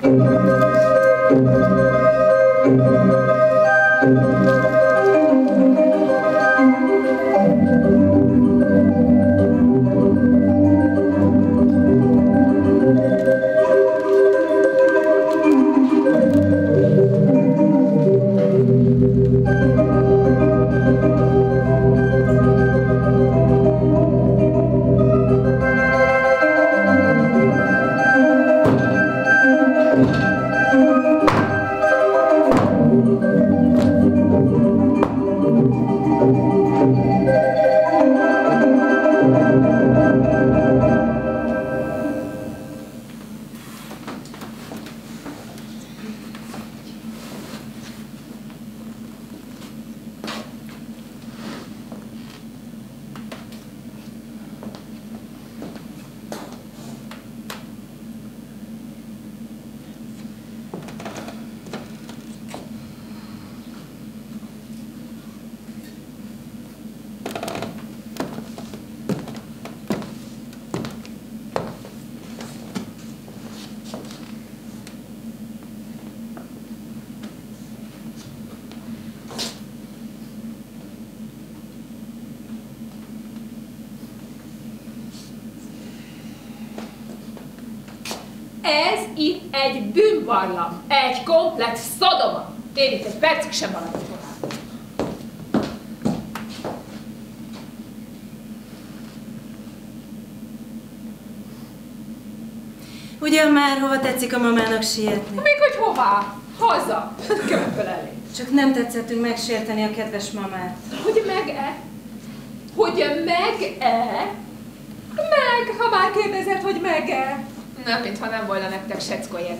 Ez mamának sietni? Még hogy hová? Haza. Köpöl elé. Csak nem tetszettünk megsérteni a kedves mamát. Hogy meg-e? Hogy meg-e? Meg, ha már kérdezed, hogy meg-e? Na, mintha nem volna nektek seckolyed.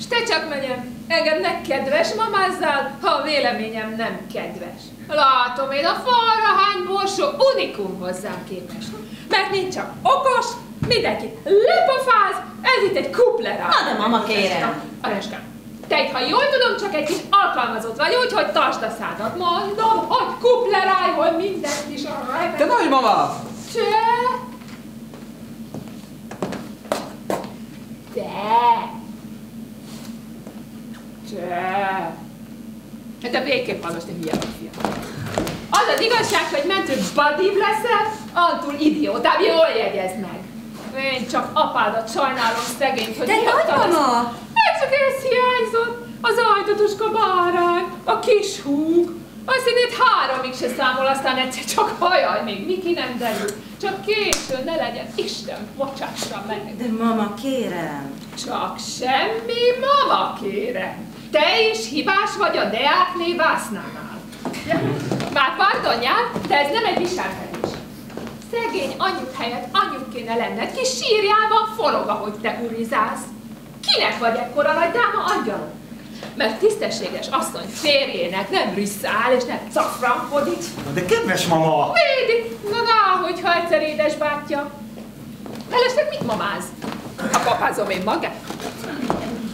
S te csak menjem, engem ne kedves mamázzál, ha a véleményem nem kedves. Látom én a falra hány borsó unikum hozzám képes. Mert nincs csak okos, mindenki lepofáz, ez itt egy kuplerá. Na de mama, kérem. Areskám, te itt, ha jól tudom, csak egy kis alkalmazott vagy, úgyhogy tartsd a szádat. Mondom, hogy kupleráj, hogy mindent is a revet. Te nagymama! Te! Te! Te! Hát te végképp hallgass, te hülye vagy, fiam. Az az igazság, hogy mentő badív leszel, antól idiótább, jól jegyezd meg. Én csak apádat sajnálom szegényt, hogy De nagymama! Hát csak ez hiányzott. Az ajtatuska bárány, a kis húg. Azt itt háromig se számol, aztán egyszer csak hajaj, még Miki nem derül. Csak késő ne legyen, Isten, bocsássa meg. De mama, kérem. Csak semmi, mama kérem. Te is hibás vagy a Deákné Vásznánál. Már pardonjál, de ez nem egy viselkedés. Szegény anyuk helyett anyuk kéne lenned, kis sírjában forog, ahogy te urizálsz. Kinek vagy ekkora nagy dáma angyalom? Mert tisztességes asszony férjének nem risszál és nem cafrankodik. Na de kedves mama! Védi, na na, hogyha egyszer édes bátyja. Felesleg mit mamáz? A papázom én magát?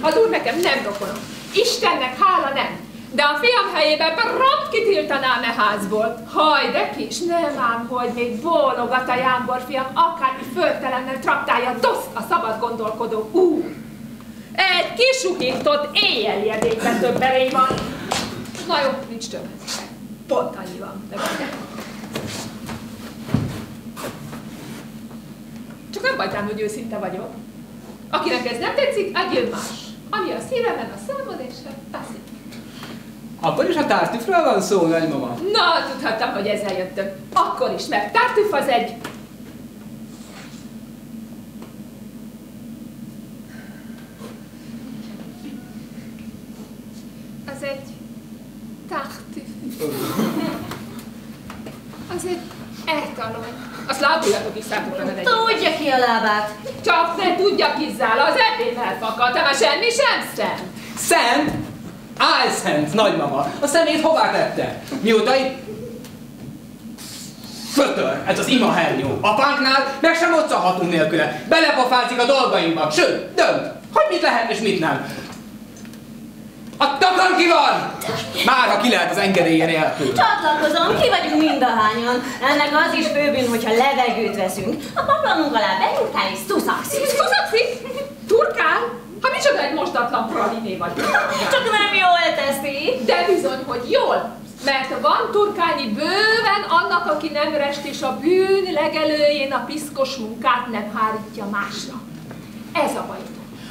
Az úr nekem nem rokonom. Istennek hála nem. De a fiam helyében prompt kitiltanám e házból. Haj, de kis, nem ám, hogy még bólogat a jámbor fiam, akármi földtelennel traktálja doszt a szabad gondolkodó úr. Egy kisuhított éjjeli edényben több erény van. Na jó, nincs több. Pont annyi van. Csak nem bajtám, hogy őszinte vagyok. Akinek ez nem tetszik, adjön más. Ami a szívemen, a számod, és a passzik. Akkor is a tártüfről van szó, nagymama? Na, tudhattam, hogy ezzel jöttök. Akkor is, mert Tartüf az egy... Az egy... Tartüf. Az egy eltalony. Azt lábuljatok is számukra. Tudja ki a lábát. Csak ne tudja kizzál, az ebén elfakadt, te már semmi sem szent. Szent? Álszent, nagymama. A szemét hová tette? Mióta itt... Fötör, ez az imahernyó. Apánknál meg sem moccalhatunk nélküle. Belepofázik a dolgainkba. Sőt, dönt, hogy mit lehet és mit nem. A takam ki van! Már ha ki lehet az engedélye nélkül. Csatlakozom, ki vagyunk mind a hányan. Ennek az is főbűn, hogyha levegőt veszünk. A paplanunk alá bejutál és szuszakszik. Szuszakszik? Turkál? Ha micsoda egy most hely vagy. Csak nem jól teszi. De bizony, hogy jól. Mert van turkányi bőven annak, aki nem rest, és a bűn legelőjén a piszkos munkát nem hárítja másra. Ez a baj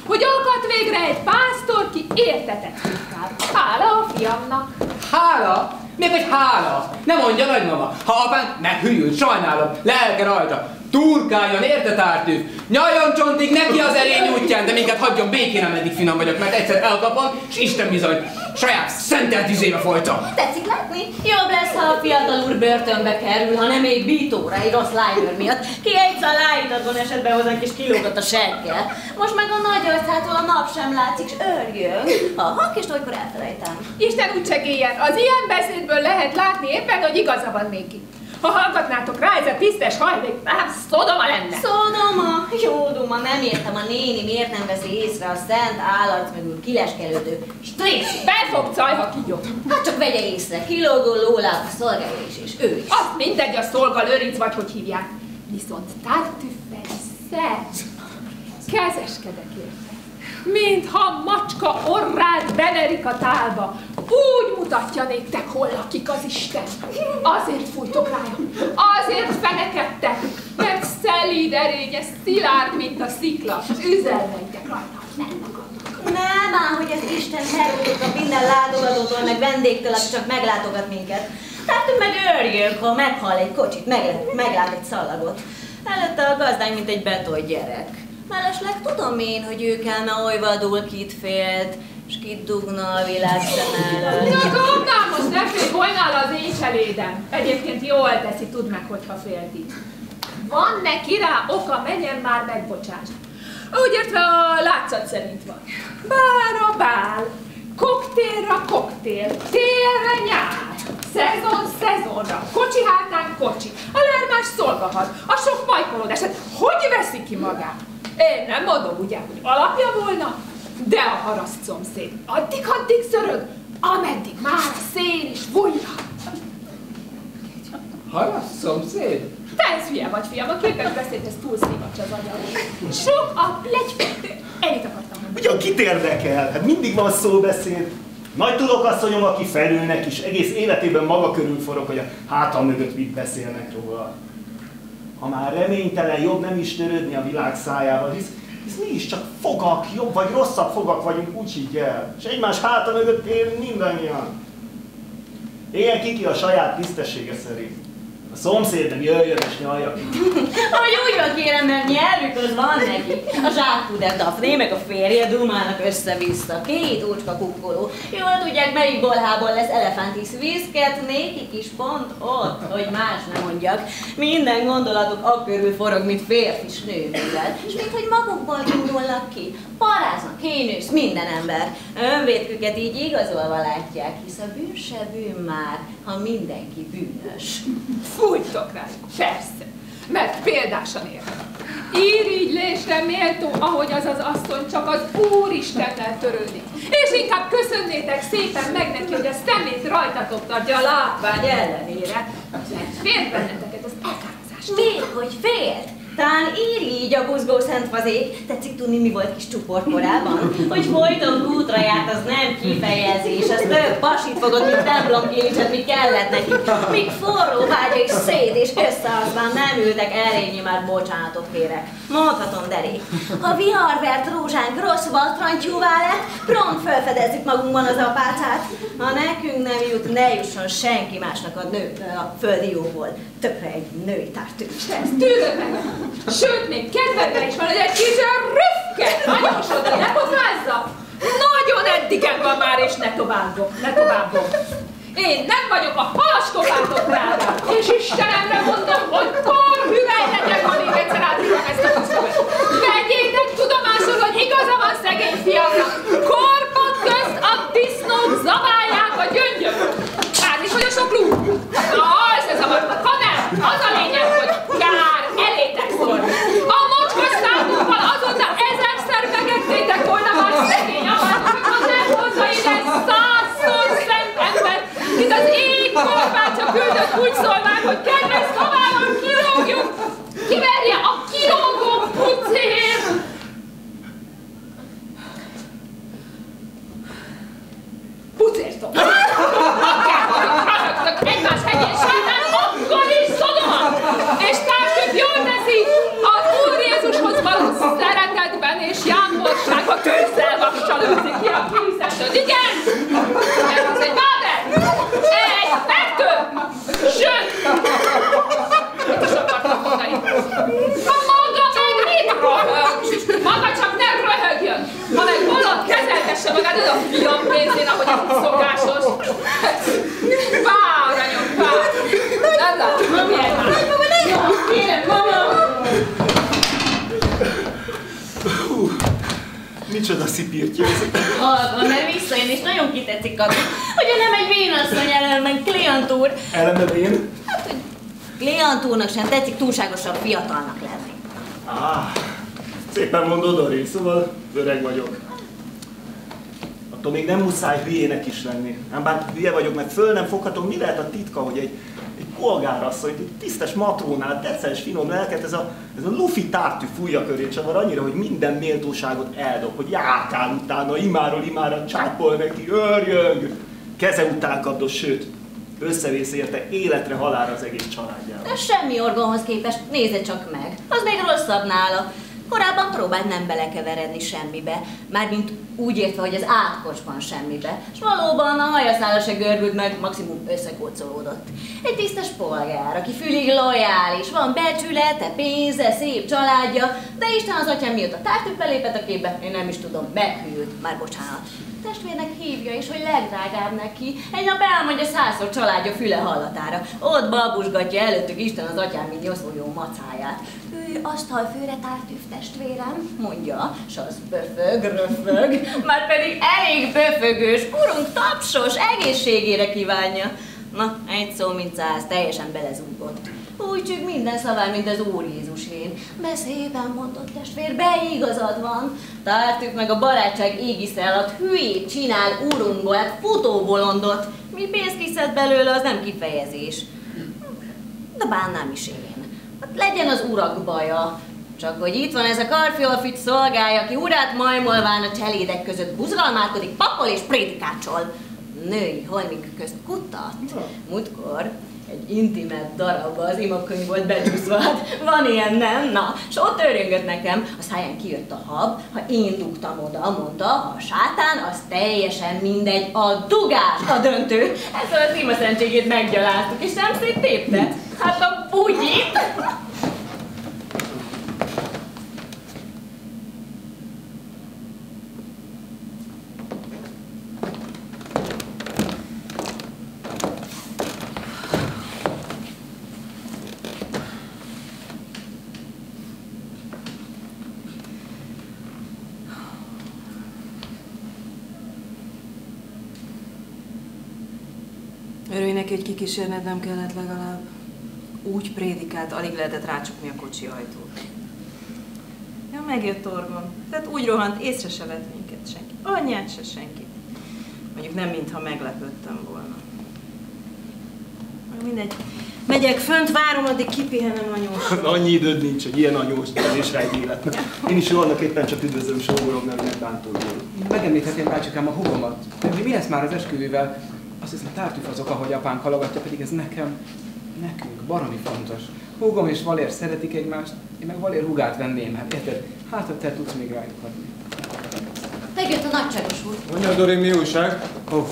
hogy akadt végre egy pásztor, ki értetett munkát. Hála a fiamnak. Hála? Még egy hála? Nem mondja nagymama. Ha apám meghűlt, sajnálom, lelke rajta. Turkáljon, érte tártűk? Nyaljon csontig neki az erény útján, de minket hagyjon békén, ameddig finom vagyok, mert egyszer elkapom, és Isten bizony, saját szentelt izébe folytam. Tetszik látni? Jobb lesz, ha a fiatal úr börtönbe kerül, ha nem még bítóra egy rossz lájbőr miatt. Ki egyszer lájtatlan esetben hozzánk és kilógott a seggel. Most meg a nagy arcától a nap sem látszik, s örjön. Ha és olykor elfelejtem. Isten úgy segélyen, az ilyen beszédből lehet látni éppen, hogy igaza van néki. Ha hallgatnátok rá, ez a tisztes hajlék, nem szodoma lenne. Szodoma? Jó duma, nem értem a néni, miért nem veszi észre a szent állat mögül kileskelődő strész. Befog caj, ha kigyom. Hát csak vegye észre, kilógó lóláp a szolgáló is, és ő is. Azt mindegy, a szolga lőrinc vagy, hogy hívják. Viszont tartüffel szert. Kezeskedek érte mintha macska orrát beverik a tálba. Úgy mutatja néktek, hol lakik az Isten. Azért fújtok rájuk, azért fenekedtek, mert szelíd erénye, szilárd, mint a szikla, üzelmeitek rajta, nem Nem áll, hogy az Isten a minden látogatótól, meg vendégtől, aki csak meglátogat minket. Tehát meg örjön, ha meghal egy kocsit, meg, meglát egy szalagot. Előtte a gazdány, mint egy betolt gyerek. Mellesleg tudom én, hogy ő kellene olyvadul kit félt, és kit dugna a világ szem előtt. Na, gondolom, most ne félj, volnál az én cselédem. Egyébként jól teszi, tudd meg, hogyha félti. Van neki rá oka, menjen már megbocsást. Úgy értve a látszat szerint van. Bár a bál, koktélra koktél, télre nyár, szezon szezonra, kocsi hátán kocsi, a lármás szolgahad, a sok majkolódás, hát hogy veszi ki magát? Én nem mondom ugye, hogy alapja volna, de a haraszt szomszéd addig-addig szörög, ameddig már a szél is fújja. Haraszt szomszéd? Te ez hülye vagy, fiam, a képes beszédhez túl szívacs az anyag. Sok a plegy... Ennyit akartam mondani. Ugyan kit érdekel? Hát mindig van szóbeszéd. Nagy tudok asszonyom, aki felülnek is, egész életében maga körül forog, hogy a hátam mögött mit beszélnek róla ha már reménytelen, jobb nem is törődni a világ szájával, hisz, hisz mi is csak fogak, jobb vagy rosszabb fogak vagyunk, úgy így el. És egymás háta mögött élünk mindannyian. Éljen ki ki a saját tisztessége szerint. A szomszéd meg jöjjön és nyalja ki. Hogy úgy van kérem, mert nyelvük az van neki. A zsákpuder Daphné meg a férje dumálnak össze-vissza. Két ócska kukkoló. Jól tudják, melyik bolhából lesz elefántis viszket, nékik is pont ott, hogy más nem mondjak. Minden gondolatuk akkörül forog, mint férfis nővével. És mint hogy magukból indulnak ki. Paráznak, kénős, minden ember. Önvétküket így igazolva látják, hisz a bűn se bűn már, ha mindenki bűnös. Fújtok rájuk, persze, mert példásan értem. Írigylésre méltó, ahogy az az asszony csak az Úristennel törődik. És inkább köszönnétek szépen meg neki, hogy a szemét rajtatok tartja a látvány ellenére. Mert fél benneteket az elkározás. Fél, hogy fél? Talán írj így a buzgó szent fazék. Tetszik tudni, mi volt kis csuport korában? Hogy folyton kútra járt, az nem kifejezés. Az több pasit fogott, mint templom kincset, mi kellett neki. Míg forró vágya és szét és összeazván nem ültek erényi, már bocsánatot kérek. Mondhatom, derék. Ha viharvert rózsánk rossz valtrantyúvá lett, prompt felfedezzük magunkban az apácát. Ha nekünk nem jut, ne jusson senki másnak a nő, a földi jóból. Tökre egy női tártű. Ezt meg! Sőt, még kedvedben is van, hogy egy kis röfke anyósod, ne pofázza! Nagyon eddigen van már, és ne továbbok, ne továbbok. Én nem vagyok a halaskopátok ráda, és Istenemre mondom, hogy kor hüvelyletek, amíg egyszer átírom ezt a kuszkot. Vegyétek tudomásul, hogy igaza van szegény fiamnak. Korpat közt a disznók zabálják a gyöngyök. Hát is, hogy a sok lú. Na, ez a. Ha nem, az a lényeg, hogy az ég Korbácsa küldött úgy szólván, hogy kedves szobában kirúgjuk, kiverje a kirúgó pucér! Pucértok! Hazagtok egymás hegyén sátán, akkor is szodoma! És társuk jól teszi való szeretetben és jámborságban őzi ki a készetőt. Igen! Ez egy vád egy fekvő! Sőt! Mit is akartam mondani? Ha maga meg mit röhög? Maga csak nem röhögjön! Ha meg holott kezeltesse magát, ez a fiam pénzén, ahogy itt szokásos. Pá, aranyom, pá! Nem látom, milyen már? Kérem, mama! Micsoda szipírtja ez. Hallgatva, mert visszajön, és nagyon kitetszik az, hogy nem egy vénasszony ellenben Client úr. Ellenben én? Hát, hogy Client úrnak sem tetszik túlságosan fiatalnak lenni. Ah, szépen mondod, Dori, szóval öreg vagyok. Attól még nem muszáj hülyének is lenni. Nem bár hülye vagyok, mert föl nem foghatom, mi lehet a titka, hogy egy, egy polgárasszony, egy tisztes matrónál, decens, finom lelket, ez a, ez a lufi tártű fújja köré csavar annyira, hogy minden méltóságot eldob, hogy járkál utána, imáról imára csápol neki, örjöng, keze után kapdos, sőt, összevész érte életre halálra az egész családjával. De semmi orgonhoz képest, nézze csak meg. Az még rosszabb nála. Korábban próbált nem belekeveredni semmibe, mármint úgy értve, hogy az átkocsban semmibe, és valóban a hajaszála se görbült meg, maximum összekócolódott. Egy tisztes polgár, aki fülig lojális, van becsülete, pénze, szép családja, de Isten az atyám mióta tártük belépett a képbe, én nem is tudom, meghűlt, már bocsánat. Testvérnek hívja is, hogy legdrágább neki. Egy nap elmondja százszor családja füle hallatára. Ott babusgatja előttük Isten az atyám, mint nyoszoló macáját. Ő asztalfőre tártűv testvérem, mondja, s az böfög, röfög, már pedig elég böfögős, urunk tapsos, egészségére kívánja. Na, egy szó, mint száz, teljesen belezúgott. Úgy csak minden szaván, mint az Úr Jézusén. De szépen mondott testvér, beigazad van. Tártük meg a barátság égisze alatt hülyét csinál urungból, hát futóbolondot. Mi pénzt kiszed belőle, az nem kifejezés. De bánnám is én. Hát legyen az urak baja. Csak hogy itt van ez a karfiolfit szolgája, aki urát majmolván a cselédek között buzgalmálkodik, papol és prédikácsol. Női holmik közt kutat. Múltkor egy intimet darabba az imakönyv volt becsúszva, hát van ilyen, nem? Na, és ott öröngött nekem, a száján kijött a hab, ha én dugtam oda, mondta, a sátán, az teljesen mindegy, a dugás a döntő. Ezzel az imaszentségét meggyaláztuk, és nem széttépte. Hát a bugyit! Örülj neki, hogy kikísérned nem kellett legalább. Úgy prédikált, alig lehetett rácsukni a kocsi ajtót. Ja, megjött Orgon. Tehát úgy rohant, észre se vett minket senki. Anyját se senki. Mondjuk nem, mintha meglepődtem volna. Na, Mindegy. Megyek fönt, várom, addig kipihenem anyós. Annyi időd nincs, hogy ilyen anyós és egy élet. Én is annak éppen csak üdvözlöm sógorom, nem megbántódjon. Megemlíthetném bácsikám a hugomat. Mi, mi lesz már az esküvővel? Azt hiszem tártűf azok, ahogy apánk halogatja, pedig ez nekem, nekünk baromi fontos. Húgom és Valér szeretik egymást, én meg Valér hugát venném, hát érted? Hát, ha te tudsz még rájuk adni. Megjött a nagyságos úr. Mondja, Dori, mi újság? Hoff,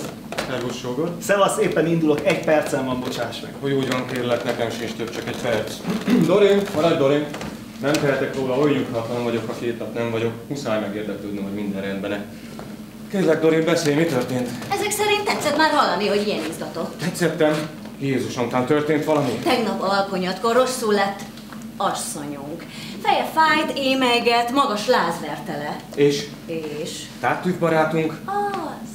Servus, sógor. Szevasz, éppen indulok, egy percen van, bocsáss meg. Hogy úgy van, kérlek, nekem sincs több, csak egy perc. Dorin, maradj Dorin. Nem tehetek róla, hogy nyugtatlan vagyok, ha két nap nem vagyok. Muszáj megérdeklődnöm, hogy minden rendben -e. Kérlek, Dorin, beszélj, mi történt? Ezek szerint tetszett már hallani, hogy ilyen izgatott. Tetszettem. Jézusom, talán történt valami? Tegnap alkonyatkor rosszul lett asszonyunk. Feje fájt, émelget, magas láz verte le. És? És Tártűv barátunk? az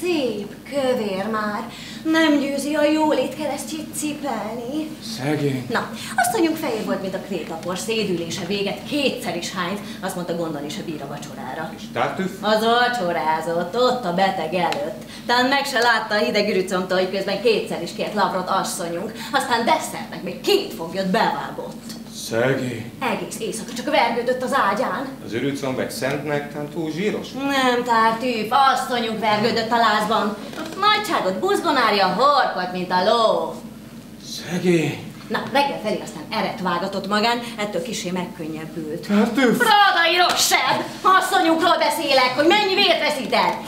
szép kövér már, nem győzi a jólét keresztjét cipelni. Szegény. Na, asszonyunk fehér volt, mint a krétapor, szédülése véget kétszer is hányt, azt mondta gondolni se bír a vacsorára. És tártűv? Az vacsorázott, ott a beteg előtt. Talán meg se látta a hideg ürücomtól, hogy közben kétszer is kért lavrot asszonyunk, aztán desszertnek még két foglyot bevágott. Szegény. Egész éjszaka csak vergődött az ágyán. Az ürücom meg szentnek, talán túl zsíros? Nem tártűf, asszonyunk vergődött a lázban. Nagyságot buzgonárja, horkot, mint a ló. Szegény. Na, reggel felé aztán eret vágatott magán, ettől kisé megkönnyebbült. Tártűv? Bradai rosszabb! Asszonyunkról beszélek, hogy mennyi vért veszített!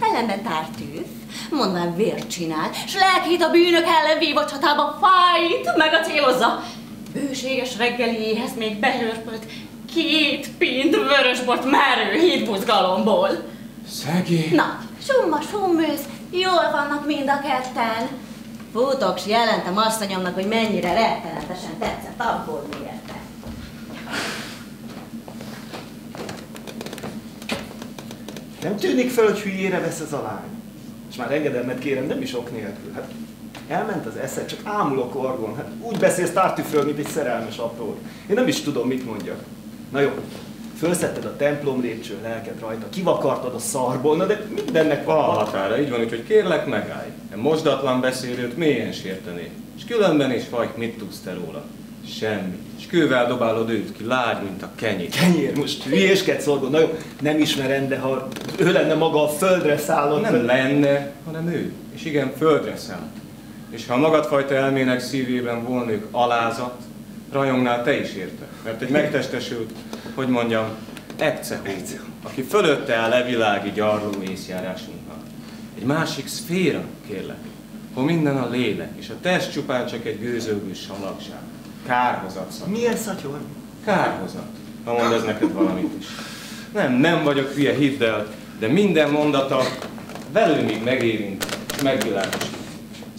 Ellenben tártűf, mondván vért csinál, s lelkét a bűnök ellen vívott csatába fájt, meg a célozza. Bőséges reggeliéhez még behörpölt két pint vörösbort merő hídbuzgalomból. Szegény. Na, summa summőz, Jól vannak mind a ketten. Futok, s jelentem asszonyomnak, hogy mennyire rettenetesen tetszett aggódni érte. Nem tűnik fel, hogy hülyére vesz ez a lány? És már engedelmet kérem, nem is ok nélkül. Hát elment az eszed, csak ámulok orgon. Hát úgy beszélsz tártűföl, mint egy szerelmes apró. Én nem is tudom, mit mondjak. Na jó, fölszetted a templom lépcső lelket rajta, kivakartad a szarból, na de mindennek Van határa. így van, úgyhogy kérlek megállj. E mosdatlan beszélőt mélyen sértené. És különben is vagy, mit tudsz te róla? Semmi. És kővel dobálod őt ki, lágy, mint a kenyér. Kenyér, most hülyéskedsz orgon. Na jó, nem ismerem, de ha ő lenne maga a földre szállott. Nem lenne, hanem ő. És igen, földre szállt. És ha a magadfajta elmének szívében volnék alázat, rajongnál te is érte. Mert egy megtestesült, hogy mondjam, Ecce aki fölötte áll levilági gyarló észjárásunknak. Egy másik szféra, kérlek, hol minden a lélek, és a test csupán csak egy gőzölgő salagság. Kárhozat szak. Milyen szatyor? Kárhozat, ha mond ez neked valamit is. Nem, nem vagyok hülye, hidd el, de minden mondata velőmig megérint, és megvilágosít.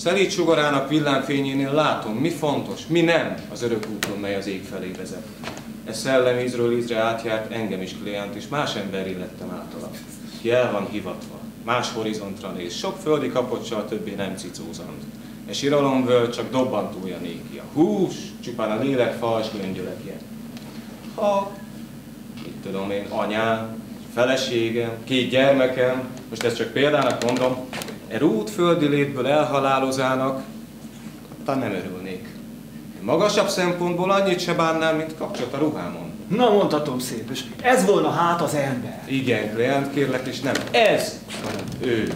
Szelíd sugarának villámfényénél látom, mi fontos, mi nem az örök úton, mely az ég felé vezet. E szellem ízről ízre átjárt engem is Kleánt, és más emberré lettem általa. Ki el van hivatva, más horizontra néz, sok földi kapocsal többé nem cicózand. E siralomvöl csak dobbantója néki. A hús, csupán a lélek fals göngyölekje. Ha, mit tudom én, anyám, feleségem, két gyermekem, most ezt csak példának mondom, e rút földi létből elhalálozának, talán nem örülnék. Magasabb szempontból annyit se bánnám, mint kapcsolat a ruhámon. Na mondhatom szép, és ez volna hát az ember. Igen, Kleánt kérlek, és nem ez, hanem ő.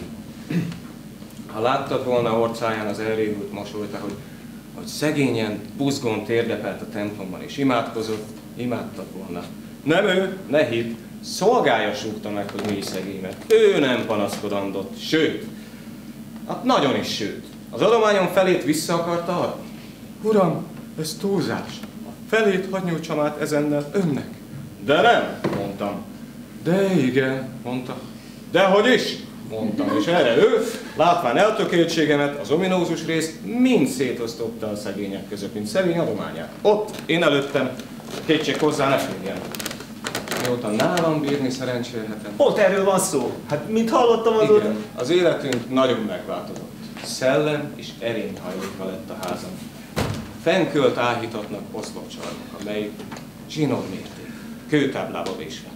Ha láttad volna orcáján az elrévült mosolyt, hogy, hogy szegényen, buzgón térdepelt a templomban, és imádkozott, imádtad volna. Nem ő, ne hidd, szolgája súgta meg, hogy mi szegényet. Ő nem panaszkodandott, sőt, hát nagyon is sőt. Az adományom felét vissza akarta adni. Uram, ez túlzás. Felét hadd nyújtsam át ezennel önnek. De nem, mondtam. De igen, mondta. De hogy is? Mondtam, és erre ő, látván eltökéltségemet, az ominózus részt mind szétosztotta a szegények között, mint szerény adományát. Ott, én előttem, kétség hozzá ne férjen. Mióta nálam bírni szerencsélhetem. Pont erről van szó. Hát, mint hallottam az Igen, az életünk nagyon megváltozott. Szellem és erényhajléka lett a házam. Fenkölt áhítatnak oszlopcsarnok, amely zsinór mérték, kőtáblába vésve.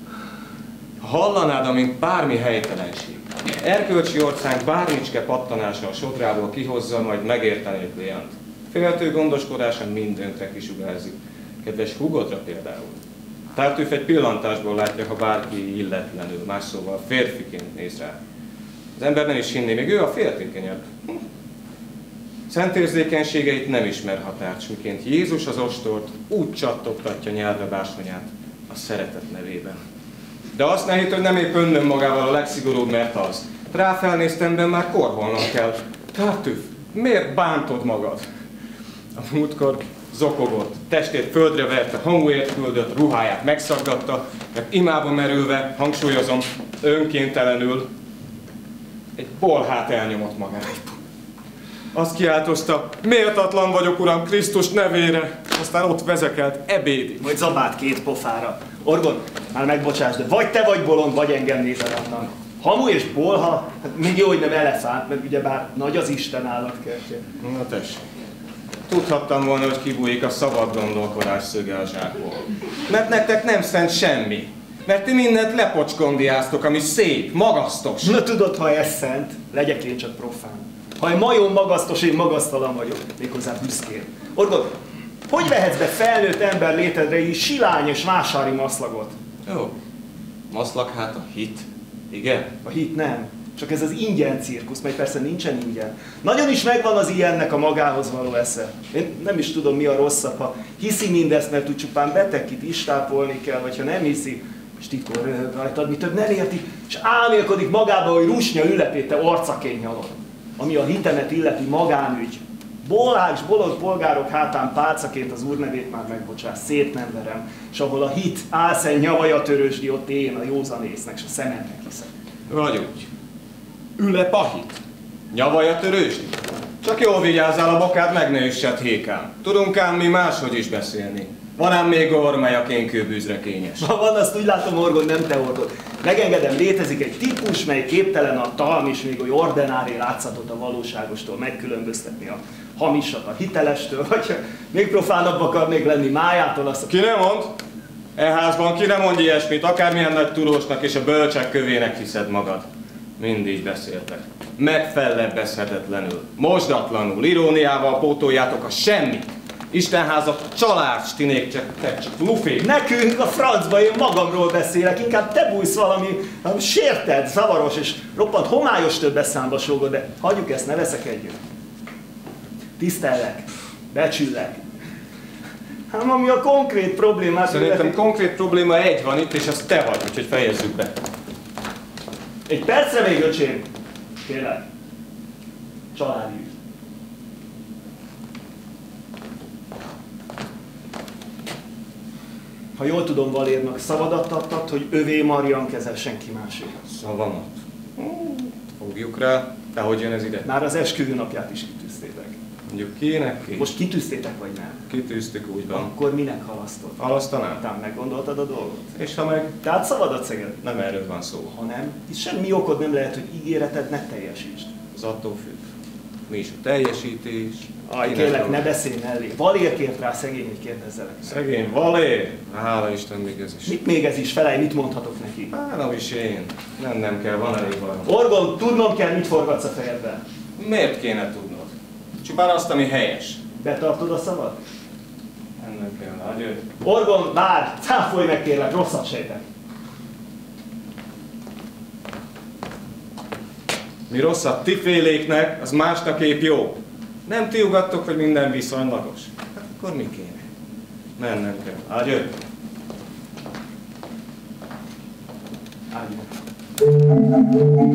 Ha hallanád, amint bármi helytelenség, erkölcsi orcánk bármicske pattanása a sodrából kihozza, majd megértenék Léant. Féltő gondoskodása mindönkre kisugárzik. Kedves hugodra például. Tártűf egy pillantásból látja, ha bárki illetlenül, más szóval férfiként néz rá. Az ember nem is hinné, még ő a féltékenyebb. Szent érzékenységeit nem ismer határt, miként Jézus az ostort úgy csattogtatja nyelve bársonyát a szeretet nevében. De azt ne hitt, hogy nem épp önnöm magával a legszigorúbb, mert az. Rá felnéztemben már korholnom kell. Tártűf, miért bántod magad? A múltkor zokogott, testét földre verte, hangúért küldött, ruháját megszaggatta, mert imába merülve, hangsúlyozom, önkéntelenül egy bolhát elnyomott magát. Azt kiáltozta, méltatlan vagyok, uram, Krisztus nevére. Aztán ott vezekelt ebédi. Vagy zabát két pofára. Orgon, már megbocsáss, de vagy te vagy bolond, vagy engem nézel annak. Hamu és bolha, hát még jó, hogy nem elefánt, mert ugyebár nagy az Isten állatkertje. Na tessék. Tudhattam volna, hogy kibújik a szabad gondolkodás szöge a zsákból. Mert nektek nem szent semmi. Mert ti mindent lepocskondiáztok, ami szép, magasztos. Na tudod, ha ez szent, legyek én csak profán. Ha egy majom magasztos, én magasztalan vagyok, méghozzá büszkén. Orgon, hogy vehetsz be felnőtt ember létedre így silány és vásári maszlagot? Jó. Maszlak hát a hit. Igen? A hit nem. Csak ez az ingyen cirkusz, mely persze nincsen ingyen. Nagyon is megvan az ilyennek a magához való esze. Én nem is tudom, mi a rosszabb, ha hiszi mindezt, mert úgy csupán betegkit is tápolni kell, vagy ha nem hiszi, és titkor röhög rajtad, mi több nem érti, és álmélkodik magába, hogy rusnya ülepéte orcaként nyalod. Ami a hitemet illeti magánügy. Bolák és bolond polgárok hátán pálcaként az úr nevét már megbocsáss, szét nem verem, és ahol a hit álszen nyavaja törösdi, ott én a józanésznek, és a szememnek hiszek. Vagy. Ülep a hit. Nyavaj a törős? Csak jól vigyázzál a bokád, meg ne üssed hékám. Tudunk ám mi máshogy is beszélni. Van ám még ormely a kénkőbűzre kényes. Ha van, azt úgy látom, Orgon, nem te orgod. Megengedem, létezik egy típus, mely képtelen a talm és még oly ordinári látszatot a valóságostól megkülönböztetni a hamisat a hitelestől, vagy még profánabb akarnék lenni májától, azt Ki nem mond? E házban ki nem mond ilyesmit, akármilyen nagy tudósnak és a bölcsek kövének hiszed magad. Mindig beszéltek. Megfellebbezhetetlenül, mosdatlanul, iróniával pótoljátok a semmit. Istenházat család, stinék, csak, te csak lufék. Nekünk a francba én magamról beszélek, inkább te bújsz valami valami sértett, zavaros és roppant homályos több számba de hagyjuk ezt, ne veszekedjünk. Tisztellek, becsüllek. Hát ami a konkrét problémát Szerintem illeti- konkrét probléma egy van itt, és az te vagy, úgyhogy fejezzük be. Egy percre még, öcsém. Kérlek. Családi ügy. Ha jól tudom, Valérnak szabadat adtad, hogy övé Marian kezel senki másé. Szavamat. Fogjuk rá, de hogy jön ez ide? Már az esküvő napját is kitűztétek. Mondjuk kinek ki? Most kitűztétek, vagy nem? kitűztük úgy van. Akkor minek halasztott? Halasztanám? Tám meggondoltad a dolgot? És ha meg Tehát szabadat szeged? nem erről van szó. Ha nem, itt semmi okod nem lehet, hogy ígéreted ne teljesítsd. Az attól függ. Mi is a teljesítés? Aj, kérlek, a- ne beszélj mellé. Valér kért rá szegény, hogy kérdezzelek. Szegény Valé! Hála Isten, még ez is. Mit még ez is? Felej, mit mondhatok neki? Hála is én. Nem, nem kell, van elég valami. Orgon, tudnom kell, mit forgatsz a fejedben. Miért kéne tudnod? Csupán azt, ami helyes. Betartod a szavad? Ennek kell, adjön. Orgon, várj! Cáfolj meg kérlek, rosszat sejtek. Mi rosszat ti féléknek, az másnak épp jó. Nem ti ugattok, hogy minden viszonylagos. Hát akkor mi kéne? Mennem kell. Adjön. Állj. Gyere csak,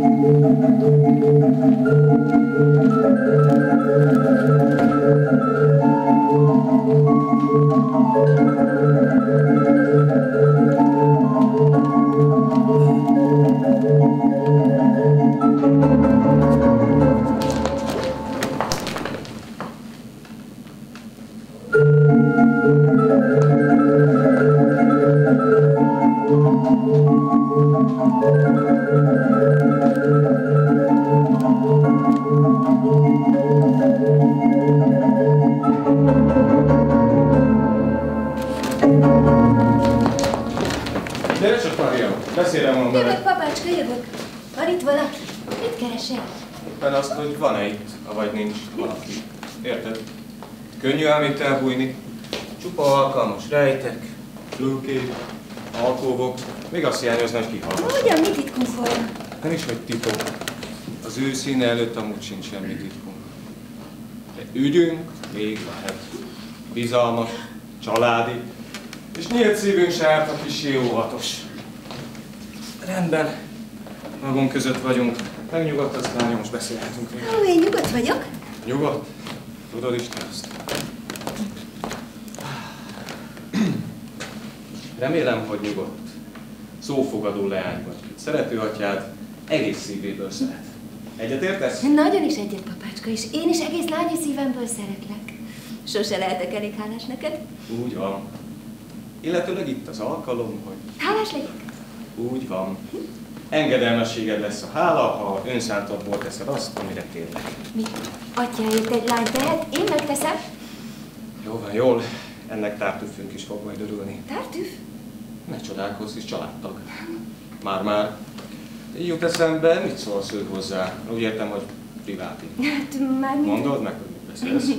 Maria, beszélem van Jövök, veled. papácska, jövök. Van itt valaki? Mit keresel? Éppen azt, hogy van-e itt, vagy nincs valaki. Érted? Könnyű ám itt elbújni. Csupa alkalmas rejtek, fülkék, alkóvok. Még azt hiányozna, hogy kihallgass. Ugyan, mit titkunk volna? Nem is, hogy titok. Az ő színe előtt amúgy sincs semmi titkunk. De ügyünk még lehet. Bizalmas, családi, és nyílt szívünk se árt a kis óvatos. Rendben. Magunk között vagyunk. Megnyugodt, lányom, most beszélhetünk végre. Ó, én nyugodt vagyok. Nyugodt? Tudod is te azt. Remélem, hogy nyugodt. Szófogadó leány vagy. Szerető atyád egész szívéből szeret. Egyet értesz? Nagyon is egyet, papácska, és én is egész lányi szívemből szeretlek. Sose lehetek elég hálás neked. Úgy van. Illetőleg itt az alkalom, hogy Hálás legyek? Úgy van. Engedelmességed lesz a hála, ha önszántadból teszed azt, amire kérlek. Mi? Atyáért egy lány tehet, én megteszem. Jó van, jól. Ennek tártüfünk is fog majd örülni. Tartűf? Ne csodálkozz, is családtag. Már-már. Jut eszembe, mit szólsz ő hozzá? Úgy értem, hogy priváti. Hát már. Mondod meg, hogy mit beszélsz?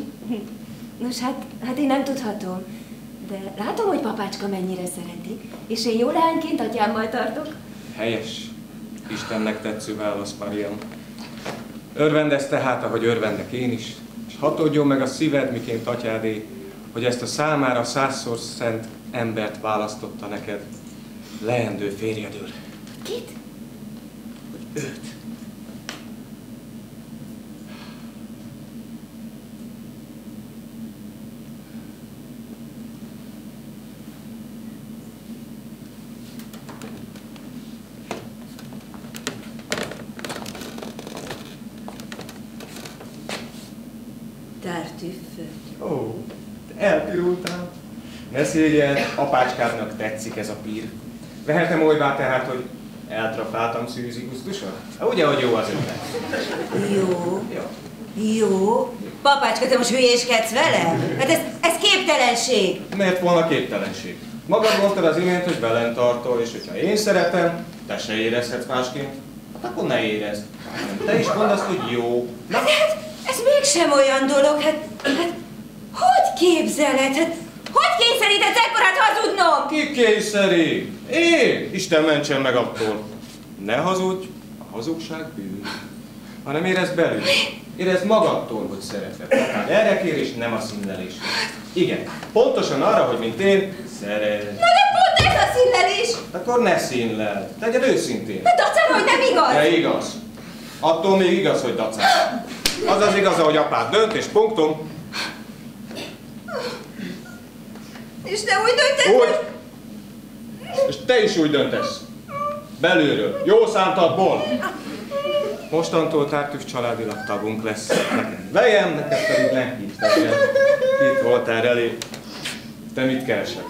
Nos, hát, hát én nem tudhatom. De látom, hogy papácska mennyire szereti, és én jó leányként atyámmal tartok. Helyes. Istennek tetsző válasz, Mariam. Örvendez tehát, ahogy örvendek én is, és hatódjon meg a szíved, miként atyádé, hogy ezt a számára százszor szent embert választotta neked leendő férjedül. Kit? Őt. tüfföt. Ó, elpirultál. Ne szégyen, apácskámnak tetszik ez a pír. Vehetem olybá tehát, hogy eltrafáltam szűzi gusztuson? Ugye, hogy jó az ötlet? Jó, Jó. jó. Papácska, te most hülyéskedsz vele? Hát ez, ez képtelenség. Miért volna képtelenség? Magad mondtad az imént, hogy velem tartol, és hogyha én szeretem, te se érezhetsz másként, hát akkor ne érezd. Te is mondd azt, hogy jó. Na hát ez mégsem olyan dolog, hát, hát hogy képzeled? Hát hogy kényszerített ekkorát hazudnom? Ki kényszerít? Én! Isten mentsen meg attól. Ne hazudj, a hazugság bűn. Hanem érezd belül. Érezd magadtól, hogy szereted. Tehát erre kér, és nem a színlelés. Igen, pontosan arra, hogy mint én, szeret. Na de pont ez a színlelés. Akkor ne színlel. Tegyed őszintén. De dacám, hogy nem igaz. De igaz. Attól még igaz, hogy dacál. Az az igaz, hogy apád dönt, és punktum. És te úgy döntöd, Úgy. hogy... És te is úgy döntesz. Belülről. Jó szántatból. Mostantól tártűs családilag tagunk lesz. Nekem vejem, neked pedig lehívtesen. Itt voltál elé. Te mit keresel?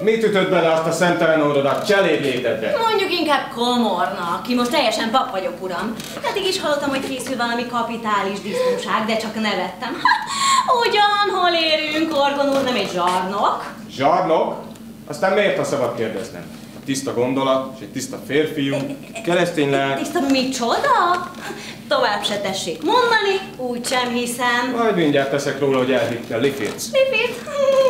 Mit ütött bele azt a szemtelen orrodat cseléd létedre? Mondjuk inkább komornak, ki most teljesen pap vagyok, uram. Eddig is hallottam, hogy készül valami kapitális disznóság, de csak nevettem. Ha, ugyan, hol érünk, Orgon úr, nem egy zsarnok? Zsarnok? Aztán miért, ha szabad kérdeznem? Tiszta gondolat, és egy tiszta férfiú, keresztény lelk, Tiszta micsoda? Tovább se tessék mondani, úgy sem hiszem. majd mindjárt teszek róla, hogy elhittél, lifétsz. Pipit?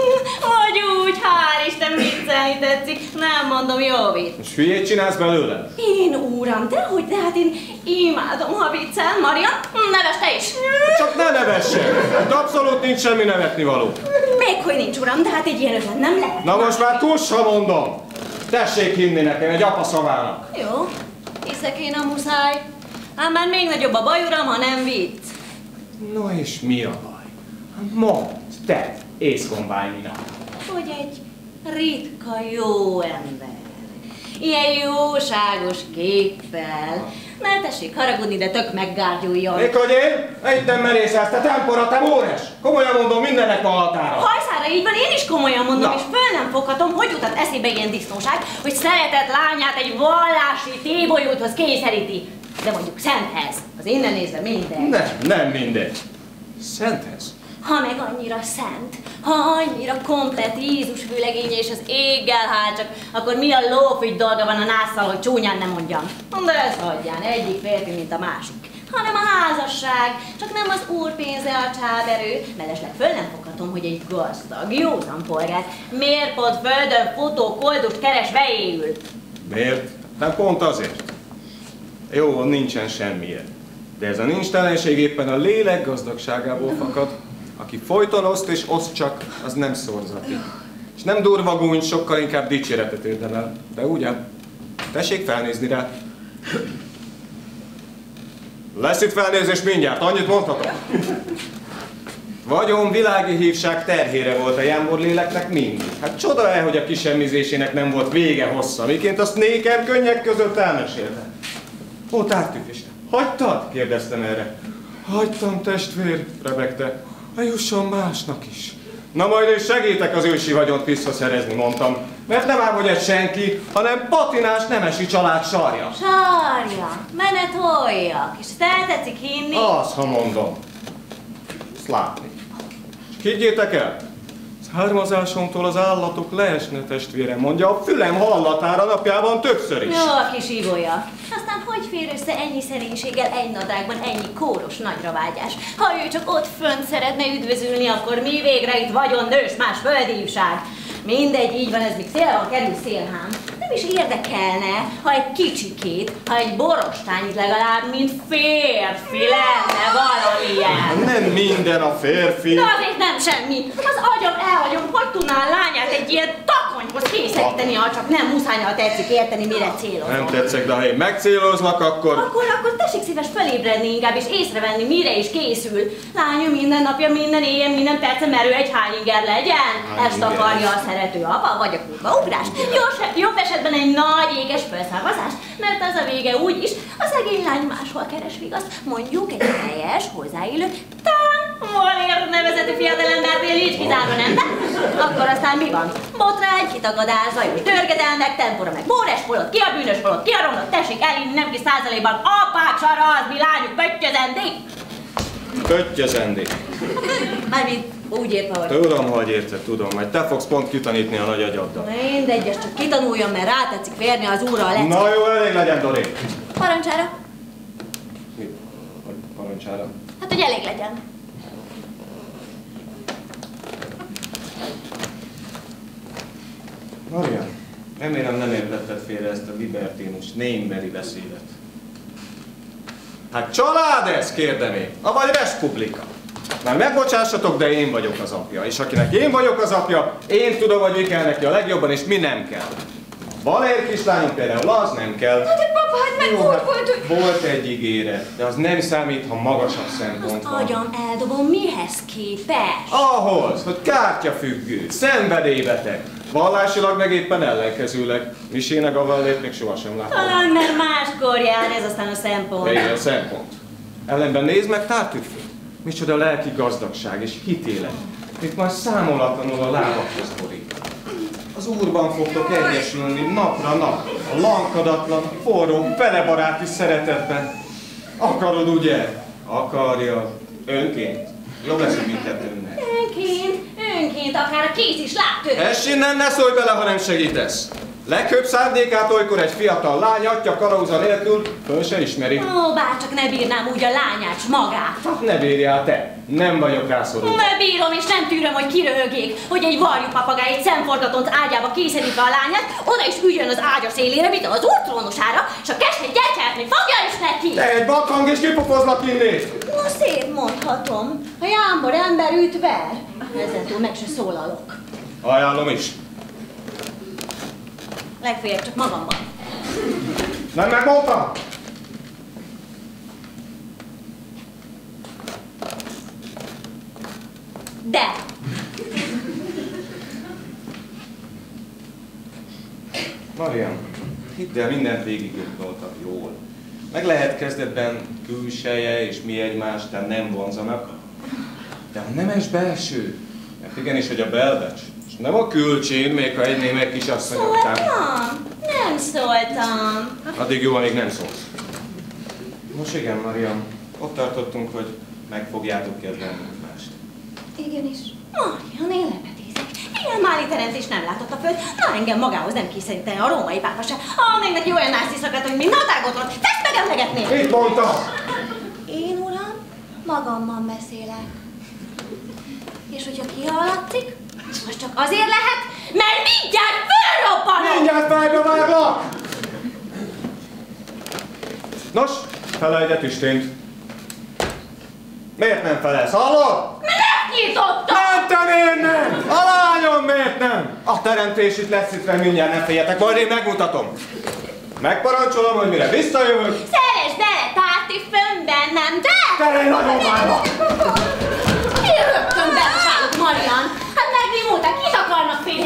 Vagy úgy, hál' Isten viccelni tetszik, nem mondom jó vicc. És hülyét csinálsz belőle? Én úram, de hogy, de hát én imádom, ha viccel. Maria, neves te is. Csak ne nevessen! Itt abszolút nincs semmi nevetni való. Még hogy nincs, uram, de hát egy ilyen ötlet nem lehet. Na most már kussa mondom! Tessék hinni nekem, egy apa szavának. Jó, hiszek én a muszáj. Ám már még nagyobb a baj, uram, ha nem vicc. No és mi a baj? Mondd, te, észkombánina. Hogy egy ritka jó ember. Ilyen jóságos képpel. Ne tessék haragudni, de tök meggárgyuljon. Én? Egy nem merészelsz, te tempora, te móres! Komolyan mondom, mindennek van határa. Hajszára így van, én is komolyan mondom, Na. és föl nem foghatom, hogy jutott eszébe ilyen disznóság, hogy szeretett lányát egy vallási tébolyúthoz kényszeríti. De mondjuk szenthez, az innen nézve minden. Nem, nem mindegy. Szenthez. Ha meg annyira szent, ha annyira komplet Jézus vőlegénye és az éggel hát akkor mi a lófügy dolga van a násszal, hogy csúnyán nem mondjam. De ez hagyján, egyik férfi, mint a másik. Hanem a házasság, csak nem az úr pénze a csáberő, mellesleg föl nem foghatom, hogy egy gazdag, józan polgár miért pont földön futó koldust keresve éül. Miért? Nem pont azért. Jó, nincsen semmiért. De ez a nincstelenség éppen a lélek gazdagságából fakad. Aki folyton oszt és oszt csak, az nem szorzati. És nem durva gúny, sokkal inkább dicséretet érdemel. De ugyan? Tessék felnézni rá. Lesz itt felnézés mindjárt, annyit mondhatok. Vagyon világi hívság terhére volt a jámbor léleknek mindig. Hát csoda-e, hogy a kisemmizésének nem volt vége hossza, miként azt nékem könnyek között elmesélte. Ó, tártűfés, hagytad? kérdeztem erre. Hagytam, testvér, rebegte. Jusson másnak is. Na majd én segítek az ősi vagyont visszaszerezni, mondtam. Mert nem ám, hogy egy senki, hanem patinás nemesi család sarja. Sarja, menet holjak, és te tetszik hinni? Az, ha mondom. Ezt látni. És higgyétek el, származásomtól az állatok leesne testvérem, mondja a fülem hallatára napjában többször is. Jó a kis ibolya. Aztán hogy fér össze ennyi szerénységgel egy nadrágban ennyi kóros nagyra vágyás? Ha ő csak ott fönt szeretne üdvözülni, akkor mi végre itt vagyon nős más földívság. Mindegy, így van, ez még szél van, kerül szélhám. Nem is érdekelne, ha egy kicsikét, ha egy borostányit legalább, mint férfi lenne valamilyen. Nem minden a férfi. De azért nem semmi. Az agyam elhagyom, hogy tudná a lányát egy ilyen takonyhoz kényszeríteni, ha csak nem muszájnal tetszik érteni, mire célozom. Nem tetszek, de ha én megcélozlak, akkor... Akkor, akkor tessék szíves felébredni inkább, és észrevenni, mire is készül. Lányom minden napja, minden éjjel, minden perce merő egy hányinger legyen. Ezt akarja a szerető apa, vagy a kurva ugrás. Jó, se- jobb esetben egy nagy éges felszármazás, mert az a vége úgy is, a szegény lány máshol keres vigaszt, mondjuk egy helyes, hozzáillő, tán Valér nevezetű fiatalembernél kizárva, nem? De akkor aztán mi van? Botrány, kitagadás, zajos törgedelmek, tempora meg bóres polott, ki a bűnös polott, ki a romlott, tessék elinni, nem kis százalékban, apák sara, az mi lányuk, pöttyözendék! Pöttyözendi. Mármint úgy értve, hogy... Tudom, hogy érted, tudom, majd te fogsz pont kitanítni a nagy agyaddal. Mindegy, ezt csak kitanuljon, mert rátetszik férni az úrra a lecke. Na jó, elég legyen, Dori. Parancsára? Mi? Parancsára? Hát, hogy elég legyen. Marian, remélem nem értetted félre ezt a libertinus, némberi beszédet. Hát család ez, kérdem én, avagy respublika. Már megbocsássatok, de én vagyok az apja, és akinek én vagyok az apja, én tudom, hogy mi kell neki a legjobban, és mi nem kell. Valér kislányom például az nem kell. De papa, hát meg Jó, úgy hát volt, hogy... Volt egy ígéret, de az nem számít, ha magasabb szempont van. agyam eldobom mihez képes? Ahhoz, hogy kártyafüggő, szenvedélybeteg, vallásilag meg éppen ellenkezőleg. Misének a vallét még sohasem láttam. Talán mert máskor jár ez aztán a szempont. Igen, szempont. Ellenben nézd meg tártüfő. Micsoda lelki gazdagság és hitélet. Itt már számolatlanul a lábakhoz borít. Az Úrban fogtok egyesülni napra nap, a lankadatlan, forró, felebaráti szeretetben. Akarod, ugye? Akarja. Önként. Jobb lesz mindkettőnknek. Önként, önként, akár a kéz is láttő. Ess innen, ne szólj bele, ha nem segítesz. Legjobb szándékát olykor egy fiatal lány atya kalauza nélkül föl se ismeri. Ó, bárcsak ne bírnám úgy a lányát magát. Hát ne bírjál te, nem vagyok rászorulva. Ne bírom és nem tűröm, hogy kiröhögjék, hogy egy varjú papagáj egy szemforgatott ágyába kényszerítve a lányát, oda is üljön az ágya szélére, mint az úr trónusára, és a keskeny gyertyátni fogja is neki. Te egy bakhang és kipopozlak innét! No, szép mondhatom. A jámbor ember üt ver. Ezentúl meg se szólalok. Ajánlom is. Legfeljebb csak magamban. Nem megmondtam? De Mariam, hidd el, mindent végig gondoltak jól. Meg lehet kezdetben külseje és mi egymást, de nem vonzanak. De a nemes belső, mert igenis, hogy a belbecs, és nem a külcsén, még ha egy némely kisasszony után. szóltam. Nem szóltam. Addig jó, amíg nem szólsz. Most igen, Mariam, ott tartottunk, hogy meg fogjátok kedvelni egymást. Igenis. Marian, én lepetézek. Ilyen máli teremtés nem látott a föld. Na engem magához nem kényszeríteni a római pápa se. Ha még neki olyan násziszakat, hogy mi natágot ott, ezt megemlegetném. Mit mondtam? Én, uram, magammal beszélek. És hogyha kihallatszik, az csak azért lehet, mert mindjárt fölrobbanok! Mindjárt megbeváglak! Nos, felejt egy Istént. Miért nem felelsz? Hallod? Megnyitottam! Nem te miért nem? A lányom miért nem? A teremtés itt lesz itt, mindjárt ne féljetek, majd én megmutatom. Megparancsolom, hogy mire visszajövök, Szeres bele, tárti fönn bennem, de... terelj nagyon várva! Én rögtön Marian!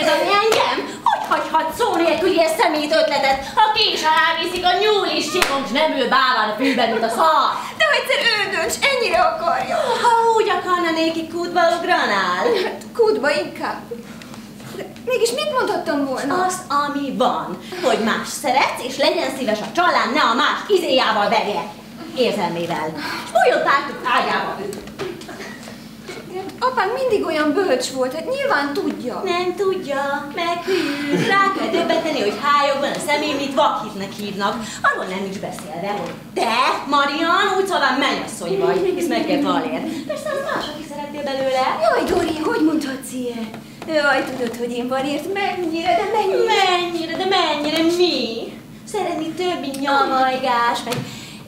Félrezni engem? Hogy hagyhat szó nélkül ilyen szemét ötletet, ha kés alá viszik a nyúlis csigom, s nem ül báván a fűben, mint a szar? De egyszer ő dönts, ennyire akarja. Ha úgy akarna néki kútba ugranál. Hát kútba inkább. De mégis mit mondhattam volna? Azt, ami van, hogy más szeretsz, és legyen szíves a csalán, ne a más izéjával vegye. Érzelmével. És bújjon tártuk ágyába ő. Apám mindig olyan bölcs volt, hát nyilván tudja. Nem tudja, meghűl, rá kell döbbenteni, hogy hájogban a szemém, mit vakhitnek hívnak. Arról nem is beszélve, hogy te, Marian, úgy szóval mennyasszony vagy, hisz megkért Valér. Persze az más, aki szeretnél belőle. Jaj, Dori, hogy mondhatsz ilyet? Jaj, tudod, hogy én Valért mennyire, de mennyire... Mennyire, de mennyire mi? Szeretni több, mint nyomajgás, meg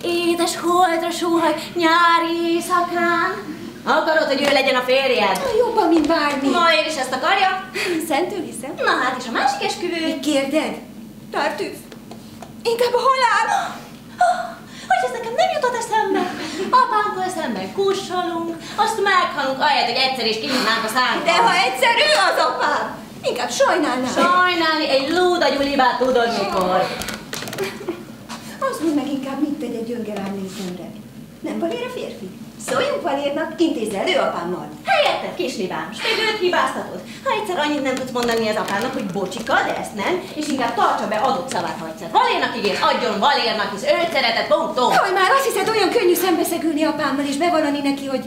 édes holdra sóhaj nyári éjszakán. Akarod, hogy ő legyen a férjed? Jobban, mint bármi. Valér is ezt akarja? Szentül hiszem. Na hát, és a másik esküvő? Kérded? Tartűz. Inkább a halál. Hogy ez nekem nem jutott eszembe? Apánkkal szemben kussolunk, azt meghalunk, ahelyett, hogy egyszer is kinyitnánk a szánkat. De ha egyszer ő az apám, inkább sajnálnám. Sajnálni egy lúdagyú libát tudod mikor. Azt mondd meg inkább, mit tegy egy gyönge rám nézemre. Nem Valér a férfi? Szóljunk Valérnak, intézz elő apámmal. Helyetted, kislibám, s még őt hibáztatod. Ha egyszer annyit nem tudsz mondani az apának, hogy bocsika, de ezt nem, és inkább tartsa be adott szavát, ha egyszer Valérnak ígér, adjon Valérnak, hisz őt szeretett, punktum. Hogy már azt hiszed, olyan könnyű szembeszegülni apámmal, és bevallani neki, hogy...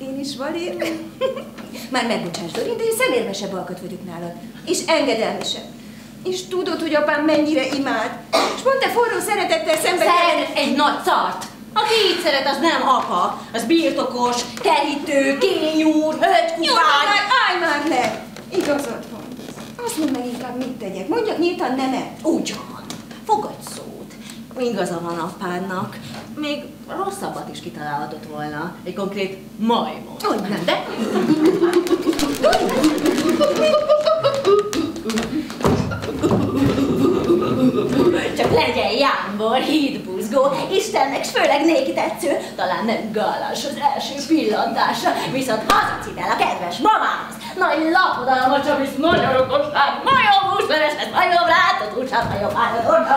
Én is Valér. Már megbocsáss, Dorin, de én szemérmesebb alkat vagyok nálad. És engedelmesebb. És tudod, hogy apám mennyire imád. És pont te forró szeretettel szembe Szeret egy nagy szart. Aki így szeret, az nem apa, az birtokos, kerítő, kényúr, már állj már le! Igazad van. Azt mondd meg inkább, mit tegyek. Mondjak nyíltan nemet. Ugyan, fogadj szót. Igaza van apádnak. Még rosszabbat is kitalálhatott volna. Egy konkrét majmot. Hogy nem, de? Csak legyen jámbor, hídbuzgó, Istennek s főleg néki tetsző, talán nem gallas az első pillantása, viszont hazacid el a kedves mamához. Nagy lapodalmas, amit magyarokosság, majom húsveres, ez majom látott húsát, majom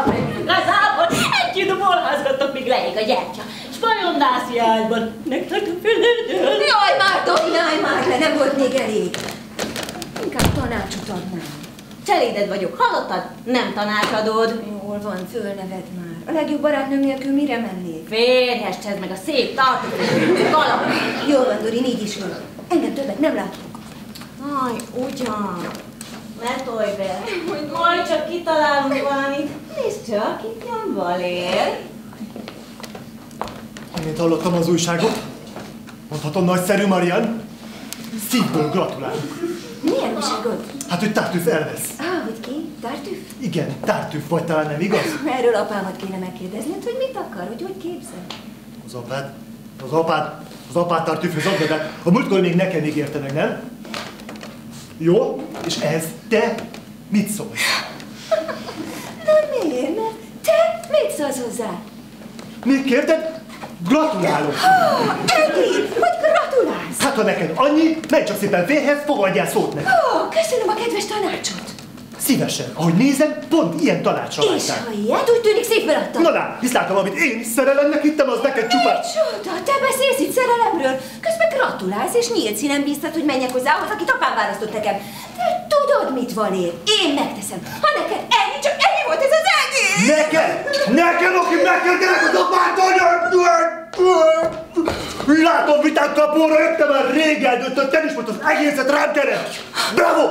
meg igazából, egy bolházgattok, míg leég a gyertya. S majom nászi ágyban, nektek a füledől. Jaj, már Dorin, állj már le, nem volt még elég. Inkább tanácsot adnám. Cseléded vagyok, hallottad? Nem tanácsadod. Jól van, fölneved már. A legjobb barátnőm nélkül mire mennék? Férjes, csezd meg a szép tartózó galamb. Jól van, Dorin, így is jó. Engem többet nem látok. Aj, ugyan. Ne tolj be. Majd csak kitalálunk valamit. Nézd csak, itt jön Valér. Amint hallottam az újságot, mondhatom nagyszerű Marian, szívből gratulálok. Milyen újságot? Hát, hogy Tartüf elvesz. Á, hogy ki? Tartüf? Igen, Tartüf vagy talán nem igaz? Erről apámat kéne megkérdezni, hogy mit akar, hogy hogy képzel. Az apád, az apád, az apád Tartüfhöz adna, de a múltkor még nekem ígérte meg, nem? Jó, és ez te mit szólsz? Nem miért, mert te mit szólsz hozzá? Még kérded? Gratulálok! Egi, hogy gratulálsz! Hát ha neked annyi, menj csak szépen férhez, fogadjál szót neki. Ó, köszönöm a kedves tanácsot! Szívesen. Ahogy nézem, pont ilyen tanácsra És ha ilyet, úgy tűnik szívből adtam. Na lá, hisz látom, amit én szerelemnek hittem, az neked csupán... Micsoda, te beszélsz itt szerelemről, közben gratulálsz, és nyílt színen bíztad, hogy menjek hozzá ahhoz, akit apám választott nekem. De tudod, mit van én? Én megteszem. Ha neked ennyi, csak Neked! Neked, aki megkérdenek az apától! Látom, vitán kapóra jöttem már rég eldöntött, te is most az egészet rám keres! Bravo!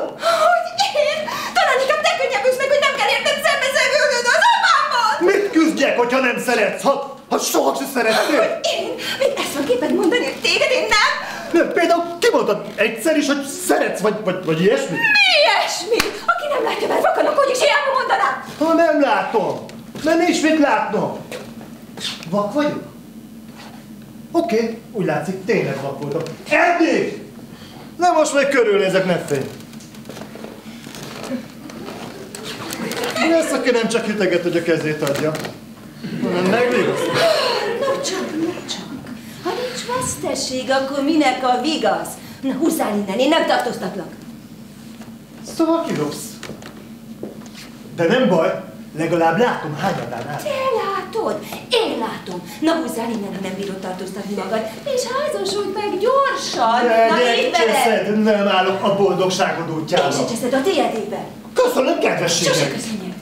Hogy én? Talán inkább te könnyebbülsz meg, hogy nem kell érted szembeszegülnöd az apámmal! Mit küzdjek, hogyha nem szeretsz? Ha, ha soha se szeretnél? Én? Még ezt van képed mondani, hogy téged én nem? Nem, például kimondtad egyszer is, hogy szeretsz, vagy, vagy, vagy ilyesmi? Mi ilyesmi? Aki nem látja, mert vakanok, hogy is hiába mondanám. Ha nem látom, mert nincs mit látnom. Vak vagyok? Oké, okay, úgy látszik, tényleg vak voltam. Eddig! Na most meg körülnézek, ne félj. Mi lesz, aki nem csak hiteget, hogy a kezét adja, hanem megvigasztal? Na csak, na csak. Ha nincs vesztesség, akkor minek a vigasz? Na húzzál innen, én nem tartóztatlak. Szóval kidobsz. De nem baj, legalább látom, hányadán áll. Te látod, én látom. Na húzzál innen, ha nem bírod tartóztatni magad, és házasodj meg gyorsan. Na De így veled. cseszed, nem állok a boldogságod Én útjába. se cseszed a tiédébe. Köszönöm, Sose kedvességed! köszönjük.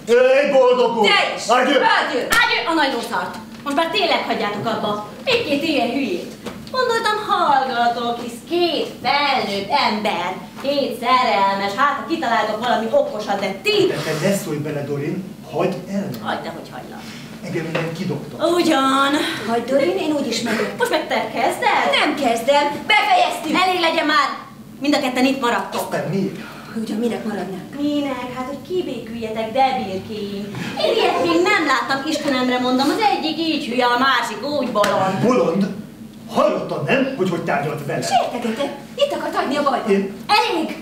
Egy boldog út! Te is. Adjö! Adjö. Ágyő a nagy rosszart. Most már tényleg hagyjátok abba. Még két ilyen hülyét. Gondoltam, hallgatok, hisz két felnőtt ember, két szerelmes, hát ha kitaláltok valami okosat, de ti... De te ne szólj bele, Dorin, hagyd el! Hagyd, hogy hagylak. Engem minden kidobta. Ugyan. Hagyd, Dorin, én úgyis megyek. Most meg te kezded? Nem kezdem, befejeztük. Elég legyen már! Mind a ketten itt maradtok. Aztán miért? Ugyan minek maradnánk? Minek? Hát, hogy kibéküljetek, debirkéim. Én ilyet még nem láttam, Istenemre mondom. Az egyik így hülye, a másik úgy bolond. Bolond? Hallottad, nem? Hogy hogy tárgyalt vele? Sértegetett. Itt akart hagyni a bajban. Én... Elég!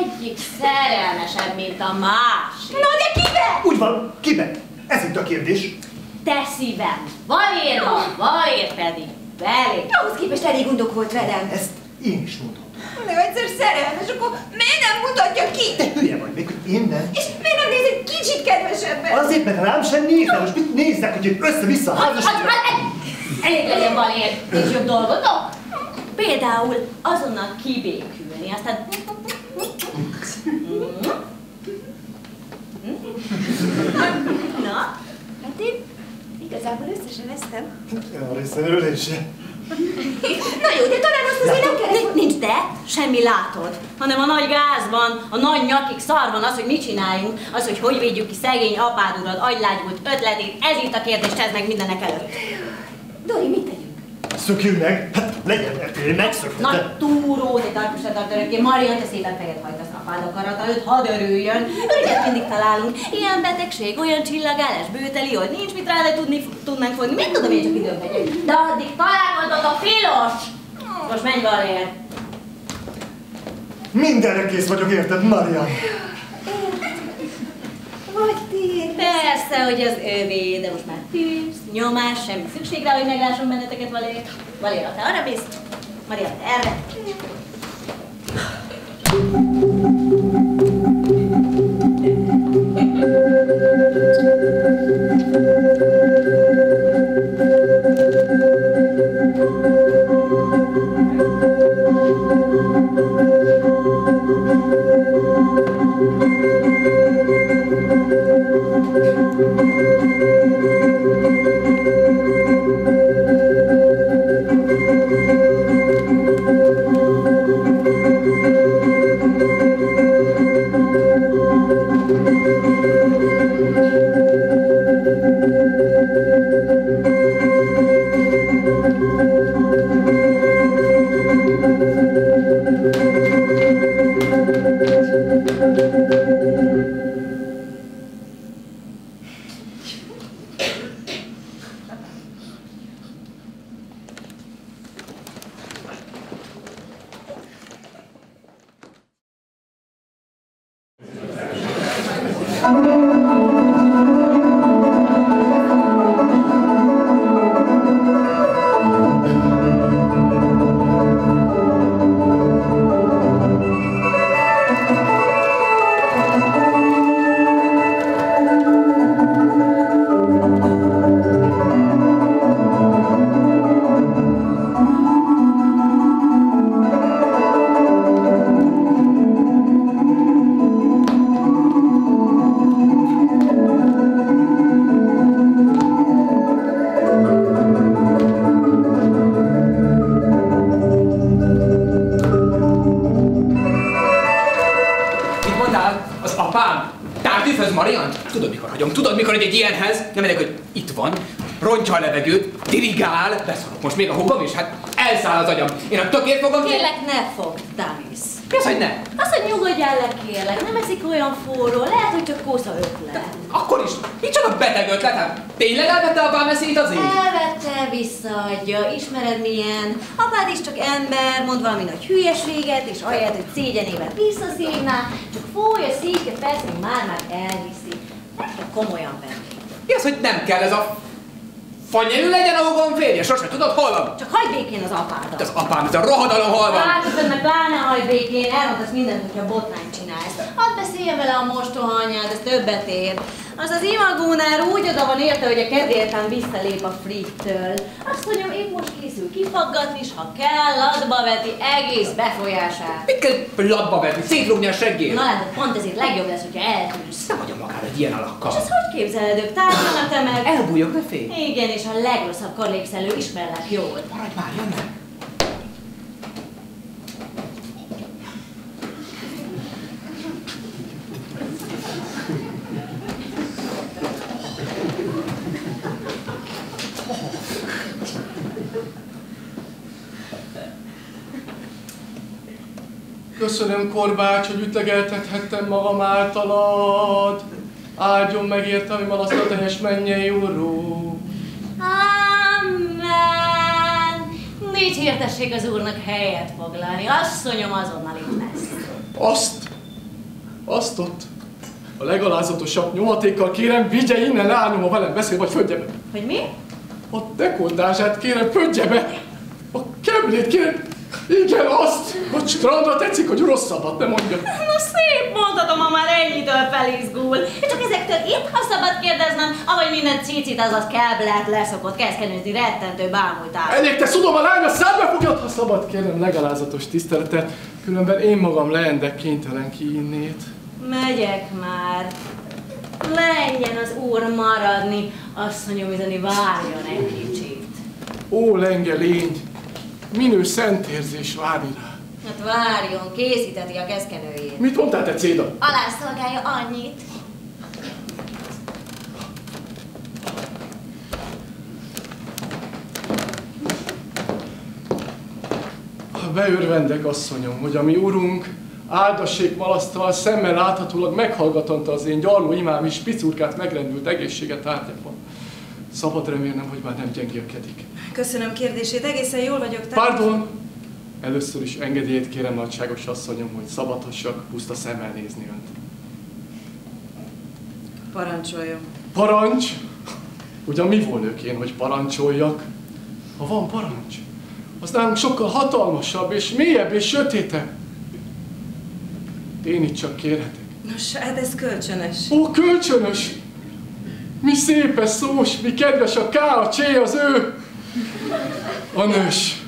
Egyik szerelmesebb, mint a másik. Na de kivel? Úgy van, kiben? Ez itt a kérdés. Te szívem, Valér van, Valér pedig belé. Ahhoz képest elég undok volt velem. Ezt én is mondom. De ha egyszer szerelmes, akkor miért nem mutatja ki? Te hülye vagy még, hogy én nem. És miért nem néz egy kicsit kedvesebben? Azért, mert rám sem nézel, most mit néznek, hogy itt össze-vissza a Hát, hát, hát, elég legyen Valér, nincs jobb dolgotok? Például azonnal kibékülni, aztán... Na, Hát én igazából össze sem vesztem. A részemről én sem. Na jó, de talán azt azért nem kell. Nincs, de, semmi látod, hanem a nagy gázban, a nagy nyakig szarban az, hogy mit csináljunk, az, hogy hogy védjük ki szegény apád urad agylágyult ötletét, ez itt a kérdés, ez meg mindenek előtt. Dori, mit tegyünk? Szökjünk meg! Hát legyen, én megszökhetem. Nagy túró, de tartós tart örökké, Marian, te szépen fejet hajtasz apád akarat előtt, hadd örüljön. Örügyet mindig találunk. Ilyen betegség, olyan csillagálás, bőteli, hogy nincs mit rá le tudni, tudnánk fogni. Mit tudom, én csak időn megyek. De addig találkozok a filos! Most menj, Valér! Mindenre kész vagyok, érted, Marian? Vagy tiéd? Persze, hogy az övé, de most már tűz, nyomás, semmi szükség rá, hogy meglásson benneteket, Valér. Valér, te arra mész, Maria, te erre. Nyugodjál le, kérlek, nem eszik olyan forró, lehet, hogy csak kósza ötlet. Akkor is. Micsoda beteg ötlet? Hát tényleg elvette apám eszét az ég? Elvette, visszaadja, ismered milyen. Apád is csak ember, mond valami nagy hülyeséget, és ahelyett, hogy szégyenével visszaszívná, csak fúj a szíke, persze, már-már elhiszi. Nem csak komolyan venni. Mi az, hogy nem kell ez a fanyelű legyen a húgom férje? Sose tudod, hol van? Csak hagyd békén az apádat. Az apám, ez a rohadalom hol van? Látod, meg pláne hagyd békén, elmondasz mindent, hogyha botrányt csinálsz. Hadd beszéljen vele a mostoha anyád, ez többet ér. Az az imagónár úgy oda van érte, hogy a kedéltán visszalép a frittől. Azt mondjam, épp most készül kifaggatni, és ha kell, latba veti egész befolyását. Mit kell latba vetni? Szétrugni a seggét? Na látod, pont ezért legjobb lesz, hogyha eltűnsz. Nem hagyom magára egy ilyen alakkal. És ezt hogy képzeled, ők tárgyanak te meg? Elbújok, ne félj. Igen, és a legrosszabb karlépszelő ismerlek jól. Maradj már, jönnek. Köszönöm, Korbács, hogy ütlegeltethettem magam általad. Áldjon meg értelmem azt a teljes mennyei úró. Amen! Dicsértessék az úrnak helyet foglalni. Asszonyom azonnal itt lesz. Azt, azt ott, a legalázatosabb nyomatékkal kérem, vigye innen leállnom, ha velem beszél, vagy földje be. Hogy mi? A dekoldását kérem, földje be. A keblét kérem, igen, azt, hogy strandra tetszik, hogy rosszabbat, nem mondja. Na szép mondhatom, ha már ennyitől felizgul. És csak ezektől épp ha szabad kérdeznem, ahogy minden cicit, azaz káblát leszokott kezdkenőzni rettentő bámultál. Elég te szudom a lánya, szembe fogjad, ha szabad kérnem legalázatos tiszteletet, különben én magam leendek kénytelen kiinnét. Megyek már. Menjen az úr maradni, asszonyom üzeni várjon egy kicsit. Ó, lenge lény, minő szent érzés várni rá. Hát várjon, készíteti a keszkenőjét. Mit mondtál te, Céda? Alászolgálja annyit. Beörvendek, asszonyom, hogy a mi urunk áldassék malasztal szemmel láthatólag meghallgatanta az én gyarló imám is picurkát megrendült egészséget tárgyakban. Szabad remélnem, hogy már nem gyengélkedik. Köszönöm kérdését, egészen jól vagyok. te- Pardon! Először is engedélyét kérem, nagyságos asszonyom, hogy szabadhassak puszta szemmel nézni önt. Parancsoljon. Parancs! Ugyan mi volnök én, hogy parancsoljak? Ha van parancs, az nálunk sokkal hatalmasabb, és mélyebb, és sötétebb. Én itt csak kérhetek. Nos, hát ez kölcsönös. Ó, kölcsönös! Mi szép szós, mi kedves a K, a csé, az ő! A nős.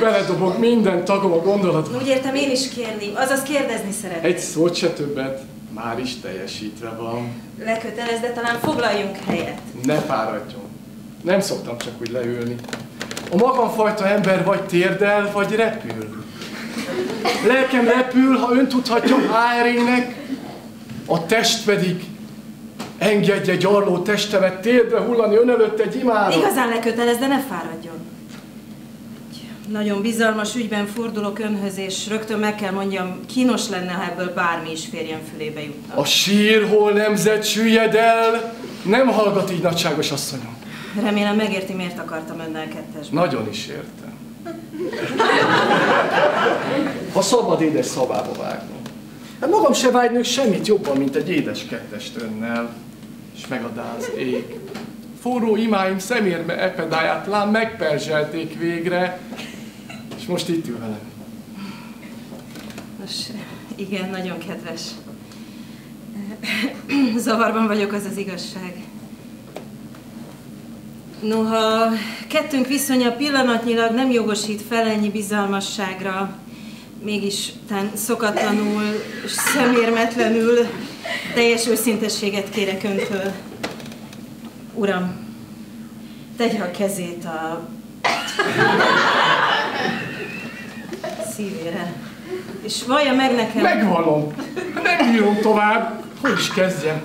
Beledobok minden tagom a gondolatba. Úgy értem én is kérni, azaz kérdezni szeretnék. Egy szót se többet, már is teljesítve van. Lekötelez, de talán foglaljunk helyet. Ne fáradjon. Nem szoktam csak úgy leülni. A magamfajta ember vagy térdel, vagy repül. Lelkem repül, ha ön tudhatja HR-ének, a test pedig engedje gyarló testemet térdre hullani ön előtt egy imára. Igazán lekötelez, de ne fáradjon. Nagyon bizalmas ügyben fordulok önhöz, és rögtön meg kell mondjam, kínos lenne, ha ebből bármi is férjen fülébe jutna. A sírhol nemzet süllyed el, nem hallgat így nagyságos asszonyom. Remélem megérti, miért akartam önnel kettesben. Nagyon is értem. Ha szabad édes szabába vágnom. Hát magam se vágnék semmit jobban, mint egy édes kettest önnel, és megadá az ég. Forró imáim szemérme epedáját lám megperzselték végre, és most itt ül velem. Nos, igen, nagyon kedves. Zavarban vagyok, az az igazság. Noha kettőnk viszonya pillanatnyilag nem jogosít fel ennyi bizalmasságra, mégis tán szokatlanul, és szemérmetlenül teljes őszintességet kérek öntől. Uram, tegye a kezét a szívére, és vallja meg nekem... Megvallom! Nem bírom tovább. Hogy is kezdjem?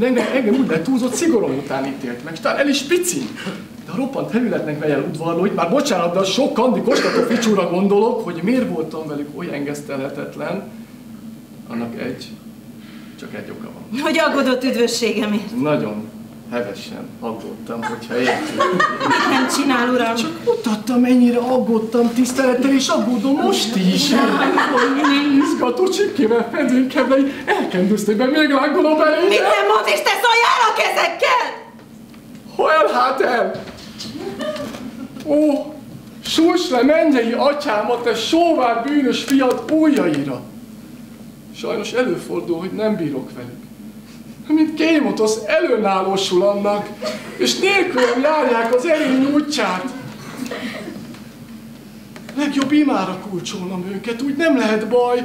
Engem, engem úgy túlzott szigorom után ítélt meg, és talán el is pici. De a roppant területnek vegyel udvarlóit, már bocsánat, de a sok kandi kostató ficsúra gondolok, hogy miért voltam velük olyan engesztelhetetlen. Annak egy, csak egy oka van. Hogy aggódott üdvösségemért. Nagyon hevesen aggódtam, hogyha értünk. Mit nem csinál, uram? Csak mutattam, mennyire aggódtam tisztelettel, és aggódom most is. Hogy izgató csikkével fedőnkebei elkendőzték be, még lángolom belé. Mit nem mond, és te szóljál a kezekkel? Ha elhát el! Ó, sújts le mennyei atyámat, te sóvár bűnös fiad ujjaira! Sajnos előfordul, hogy nem bírok velük. Mint Kémotosz előnállósul annak, és nélkülem járják az erény útját. Legjobb imára kulcsolnom őket, úgy nem lehet baj.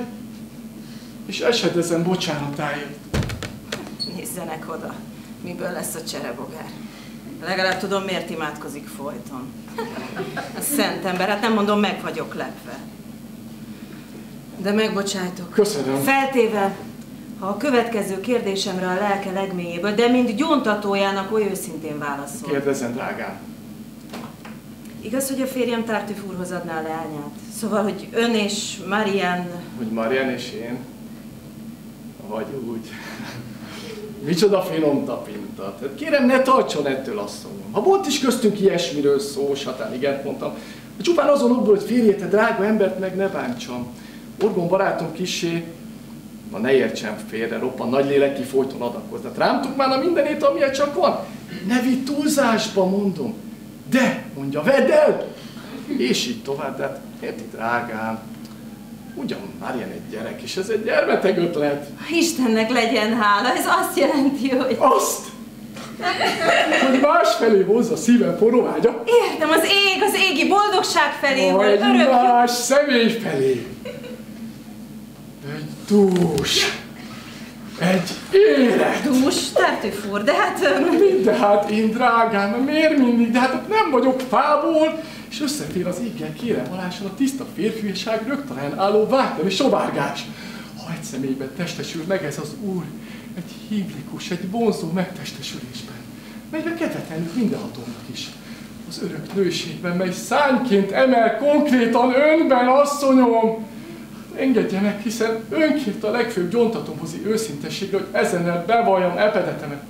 És esedezem bocsánatáért. Nézzenek oda, miből lesz a cserebogár. Legalább tudom, miért imádkozik folyton. A szent ember, hát nem mondom, meg vagyok lepve. De megbocsájtok. Köszönöm. Feltéve, ha a következő kérdésemre a lelke legmélyéből, de mint gyóntatójának oly őszintén válaszol. Kérdezzen, drágám. Igaz, hogy a férjem Tartüf úrhoz adná a leányát? Szóval, hogy ön és Marian... Hogy Marian és én? Vagy úgy. Micsoda finom tapintat. Hát kérem, ne tartson ettől asszonyom. Ha volt is köztünk ilyesmiről szó, satán igen mondtam, de csupán azon okból, hogy férjét, drága embert meg ne bántsam. Orgon barátom kisé, na ne értsen félre, roppan nagy lélek folyton adakozna. Hát rám már a mindenét, amilyen csak van. Ne vitt túlzásba, mondom. De, mondja, vedd el! És így tovább, de hát érti, drágám. ugyan már ilyen egy gyerek, és ez egy gyermeteg ötlet. Istennek legyen hála, ez azt jelenti, hogy... Azt! Hogy másfelé hozza szívem forró ágya. Értem, az ég, az égi boldogság felé, hol egy örök... más személy felé. Egy dús. Egy élet. Dús, Tartufur, de hát... Mind, de hát én drágám, miért mindig? De hát nem vagyok fából, és összefér az éggel kérem aláson a tiszta férfiság rögtelen álló vágtani sovárgás. Ha egy személyben testesül meg ez az úr, egy himlikus, egy vonzó megtestesülésben, melybe kedvetlenül mindenhatónak is. Az örök nőségben, mely szányként emel konkrétan önben, asszonyom! Engedje meg, hiszen önkért a legfőbb gyontatomhozi őszintességre, hogy ezennel bevalljam epedetemet.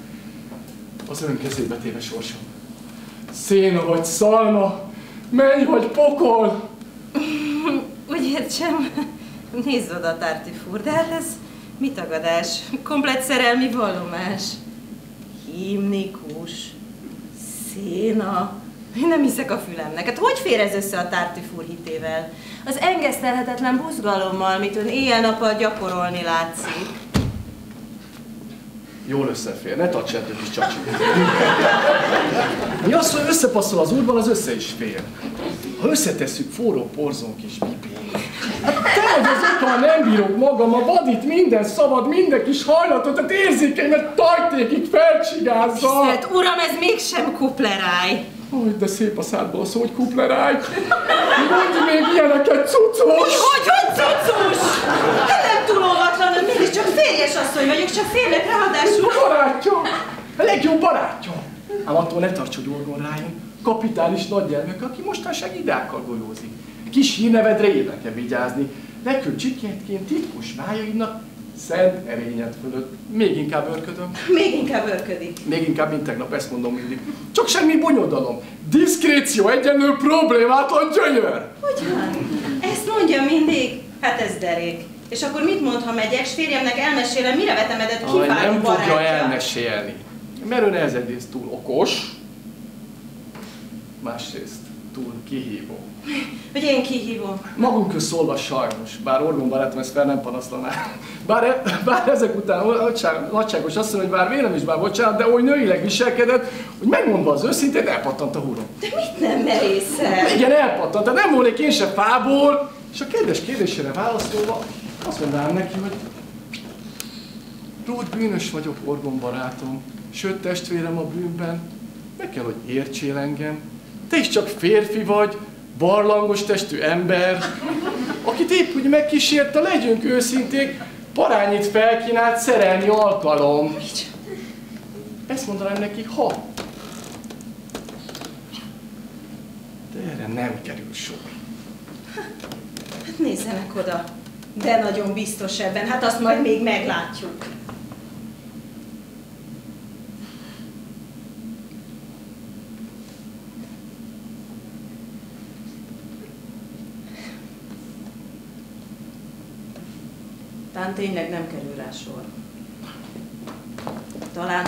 Az ön kezébe téve sorsom. Széna vagy szalma, menj vagy pokol! Úgy értsem, nézd oda, Tartufur, de hát ez mi tagadás? Komplet szerelmi vallomás. Himnikus, széna, én nem hiszek a fülemnek. Hát hogy fér ez össze a Tartufur hitével? Az engesztelhetetlen buzgalommal, amit ön éjjel-nappal gyakorolni látszik. Jól összefér, ne tarts ettől kis csacsi. Mi azt, hogy összepasszol az úrban, az össze is fér. Ha összetesszük forró porzon kis pipénk. Hát vagy az ha nem bírok magam, a vadit, minden szabad, minden kis hajlatot, tehát érzékeny, mert tajtékig felcsigázza. Tisztelt uram, ez mégsem kupleráj. Hogy de szép a szádból szó, hogy kupleráj. Mondj még ilyeneket, cucos! Hogy, hogy, hogy cucus? Te nem túl óvatlan, hogy mégiscsak férjes asszony vagyok, csak félek ráadásul. Barátja! A legjobb barátja! Ám attól ne tarts, hogy orgon rájön. Kapitális nagygyermek, aki mostanság idákkal golyózik. Kis hírnevedre évre kell vigyázni. Legkül csikjentként titkos vájaidnak szent erényed fölött. Még inkább örködöm. Még inkább örködik. Még inkább, mint tegnap, ezt mondom mindig. Csak semmi bonyodalom. Diszkréció egyenlő problémátlan gyönyör. Hogy van? Ezt mondja mindig? Hát ez derék. És akkor mit mond, ha megyek, s férjemnek elmesélem, mire vetemedett kiváló nem barátja? fogja elmesélni. Mert ön ez egyrészt túl okos, másrészt túl kihívó. Hogy én kihívom. Magunk köz szólva sajnos, bár Orgon barátom ezt fel nem panaszlaná. Bár, e, bár ezek után nagyság, nagyságos azt mondja, hogy bár vélem is bár bocsánat, de oly nőileg viselkedett, hogy megmondva az őszintét, elpattant a húrom. De mit nem merészel? Igen, elpattant, de nem volnék én se fából, és a kedves kérdésére válaszolva azt mondanám neki, hogy Ród bűnös vagyok, Orgon barátom, sőt testvérem a bűnben, meg kell, hogy értsél engem. Te is csak férfi vagy, barlangos testű ember, akit épp úgy megkísérte, legyünk őszinték, parányit felkínált szerelmi alkalom. Ezt mondanám neki, ha. De erre nem kerül sor. Hát nézzenek oda. De nagyon biztos ebben, hát azt majd még meglátjuk. Talán tényleg nem kerül rá sor. Talán,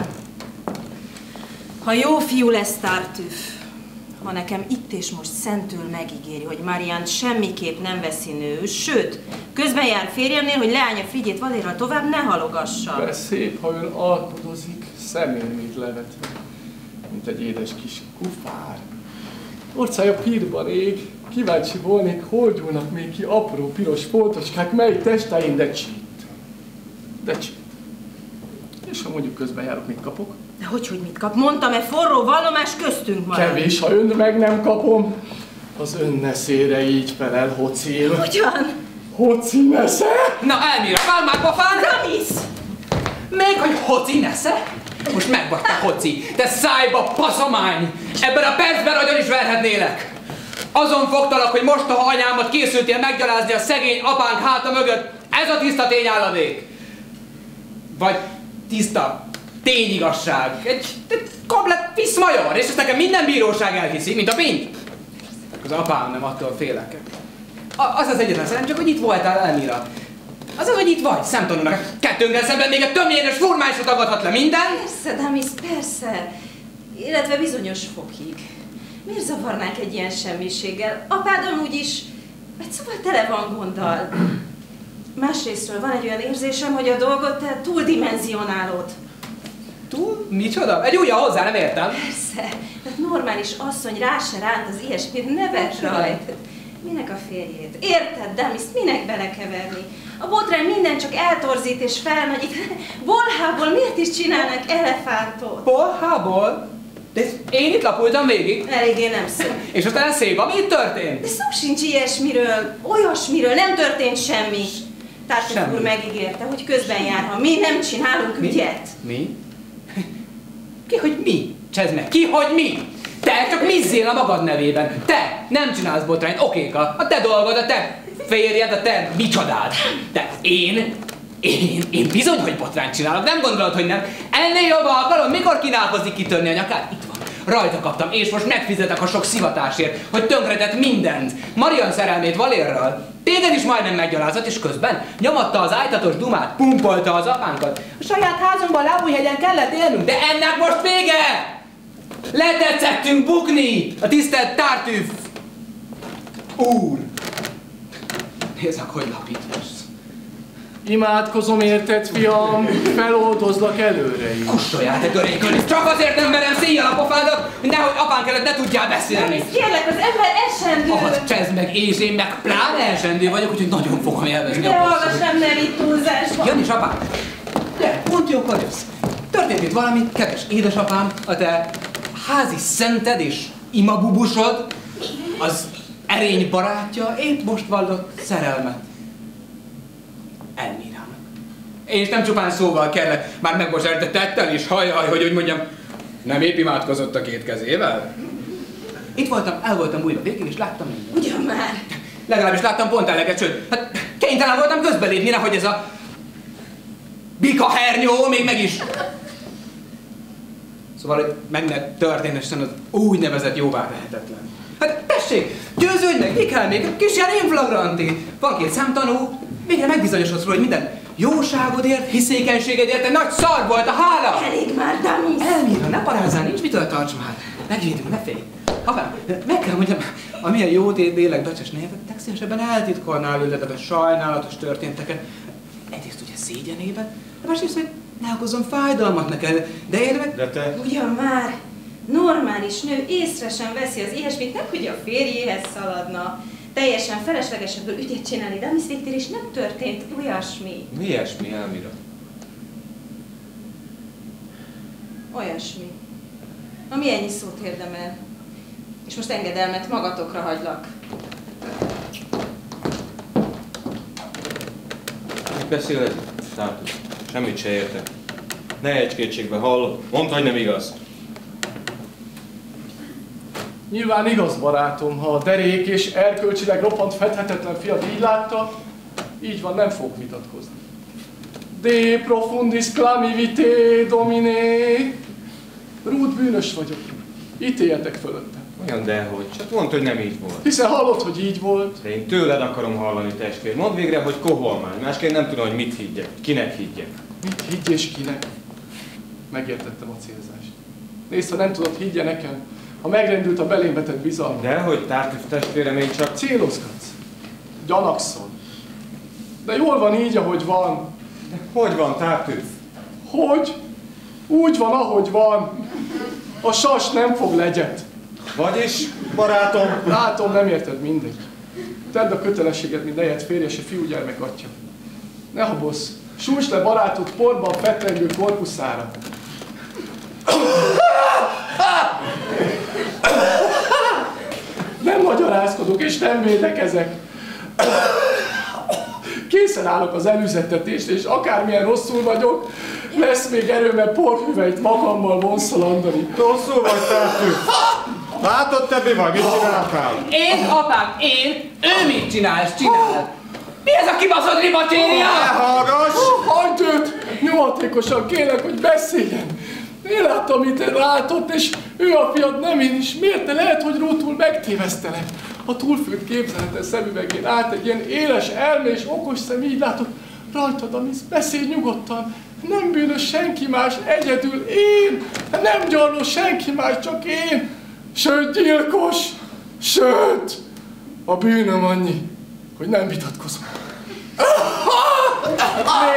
ha jó fiú lesz Tartüf, ha nekem itt és most szentül megígéri, hogy Marian semmiképp nem veszi nő, sőt, közben jár férjemnél, hogy leánya Frigyét Valéra tovább ne halogassa. De szép, ha ön alkodozik, személmét levetve, mint egy édes kis kufár. Orcája pírban ég, kíváncsi volnék, hol még ki apró piros foltocskák, mely csít. De csít. És ha mondjuk közben járok, mit kapok? De hogy, hogy mit kap? Mondtam-e forró vallomás köztünk marad? Kevés, ha önt meg nem kapom. Az ön neszére így felel hocil. Hogyan? Hoci nesze? Na, Elmira, vár már pofán! Ramis! Még hogy hoci nesze? Most meg vagy te hoci, te szájba paszomány! Ebben a percben agyon is verhetnélek! Azon fogtalak, hogy mostoha anyámat készültél meggyalázni a szegény apánk háta mögött. Ez a tiszta tényálladék. Vagy tiszta tényigazság. Egy, egy komplet piszmajor, és ezt nekem minden bíróság elhiszi, mint a pint. Az apám nem attól félek. A- az az egyetlen szerencsé, csak hogy itt voltál, Elmira. Az az, hogy itt vagy, szemtanúnak. Kettőnkkel szemben még egy töményes formálisra tagadhat le minden. Persze, Damis, persze. Illetve bizonyos fokig. Miért zavarnánk egy ilyen semmiséggel? Apád amúgy is, egy szóval tele van gonddal. Másrésztről van egy olyan érzésem, hogy a dolgot te túldimenzionálod. Túl? Micsoda? Egy újja hozzá, nem értem. Persze, tehát normális asszony rá se ránt az ilyesmire, nevet rajt. Minek a férjét? Érted, Damis, minek belekeverni? A botrány minden csak eltorzít és felnagyít. Bolhából miért is csinálnak elefántot? Bolhából? De én itt lapultam végig. Eléggé nem szép. És aztán szép, ami itt történt. De szó sincs ilyesmiről, olyasmiről, nem történt semmi. Semmi. úr megígérte, hogy közben jár, ha mi nem csinálunk Mi? ügyet. Mi? Ki, hogy mi? Csezd meg, ki, hogy mi? Te csak mizzél a magad nevében. Te nem csinálsz botrányt, okéka. A te dolgod, a te férjed, a te micsodád. De én, én, én bizony, hogy botrányt csinálok. Nem gondolod, hogy nem? Ennél jobb alkalom, mikor kínálkozik kitörni a nyakát? Itt van. Rajta kaptam, és most megfizetek a sok szivatásért, hogy tönkretett mindent. Marian szerelmét Valérral. Téged is majdnem meggyalázott, és közben nyomatta az ájtatos dumát, pumpolta az apánkat. A saját házunkban Lábújhegyen kellett élnünk, de ennek most vége! Letetszettünk bukni! A tisztelt Tártűf úr! Nézzek, hogy lapítasz. Imádkozom érted, fiam, feloldozlak előre is. Kussoljál, te törékön, csak azért nem verem széjjel a pofádat, hogy nehogy apánk előtt ne tudjál beszélni. Damis, kérlek, az ember esendő. Ah, csezd meg, és én meg pláne elsendő vagyok, úgyhogy nagyon fogom élvezni De a hallgass, nem nem itt túlzásba. Jön is apám! Gyere, pont jókor jössz. Történt itt valami, kedves édesapám, a te házi szented és imabubusod, az erény barátja épp most vallott szerelmet. Elmírának. És nem csupán szóval kellett, már megbocsájt, de tettel is, hajaj, hogy úgy mondjam, nem épp imádkozott a két kezével? Itt voltam, el voltam újra végén, és láttam mindent. Ugyan már. Legalábbis láttam pont eleget, sőt, hát kénytelen voltam közbelépni, nehogy ez a bika hernyó még meg is. Szóval, hogy meg ne történne az úgynevezett jóvá lehetetlen. Hát tessék, győződj meg, mi kell még? Kis ilyen inflagranti. Van két szemtanú, végre megbizonyosodsz róla, hogy minden jóságodért, hiszékenységedért egy nagy szar volt a hála. Elég már, Damis. Elmira, ne parázzál, nincs mitől tarts már. Megvédünk, ne félj. Apám, meg kell mondjam, amilyen jó lélek becses névet, legszívesebben eltitkolnál ületebe sajnálatos történteket. Egyrészt ugye szégyenében, de másrészt, hogy ne okozom fájdalmat neked, de én meg... De te... Ugyan már. Normális nő észre sem veszi az ilyesmit, nem hogy a férjéhez szaladna. Teljesen felesleges ebből ügyet csinálni, de végtér is nem történt olyasmi. Mi ilyesmi, Elmira? Olyasmi. Ami ennyi szót érdemel. És most engedelmet magatokra hagylak. Mit beszél ez? Státusz. Semmit se értek. Ne egy kétségbe hallod. Mondd, hogy nem igaz. Nyilván igaz, barátom, ha a derék és erkölcsileg roppant fedhetetlen fiat így látta, így van, nem fog vitatkozni. De profundis clami vitae domine. Rút bűnös vagyok. Ítéljetek fölöttem. Olyan dehogy. Csak mondd, hogy nem így volt. Hiszen hallod, hogy így volt. De én tőled akarom hallani, testvér. Mondd végre, hogy koholmány. Másként nem tudom, hogy mit higgyek. Kinek higgyek. Mit higgy és kinek? Megértettem a célzást. Nézd, ha nem tudod, higgye nekem, ha megrendült a belém vetett bizalma. Dehogy, Tártűf testvérem, én csak... Célozgatsz. Gyanakszol. De jól van így, ahogy van. De hogy van, Tártűf? Hogy? Úgy van, ahogy van. A sas nem fog legyet. Vagyis, barátom, Látom, nem érted mindegy. Tedd a kötelességed, mint nejet férje a fiúgyermek atya. Ne habossz. Sújts le barátod porban fetrengő korpuszára. Nem magyarázkodok és nem védekezek. Készen állok az előzettetést, és akármilyen rosszul vagyok, lesz még erőm porhüvelyt magammal vonszalandani. rosszul vagy, Tártűf. Látod te mi vagy? Mit csináltál? Én, apám, én, ő mit csinálsz, csinál? Mi ez a kibaszott Ne ribatéria? hallgass! Hagyd őt! Nyomatékosan kérlek, hogy beszéljen! Én láttam, amit látott, és ő a fiad, nem én is. Miért? De lehet, hogy rótul megtévesztelek. A túlfőtt képzelete szemüvegén állt egy ilyen éles elme és okos szem, így látott. Rajtad, Amisz, beszélj nyugodtan. Nem bűnös senki más, egyedül én. Nem gyarló senki más, csak én. Sőt, gyilkos. Sőt, a bűnöm annyi, hogy nem vitatkozom.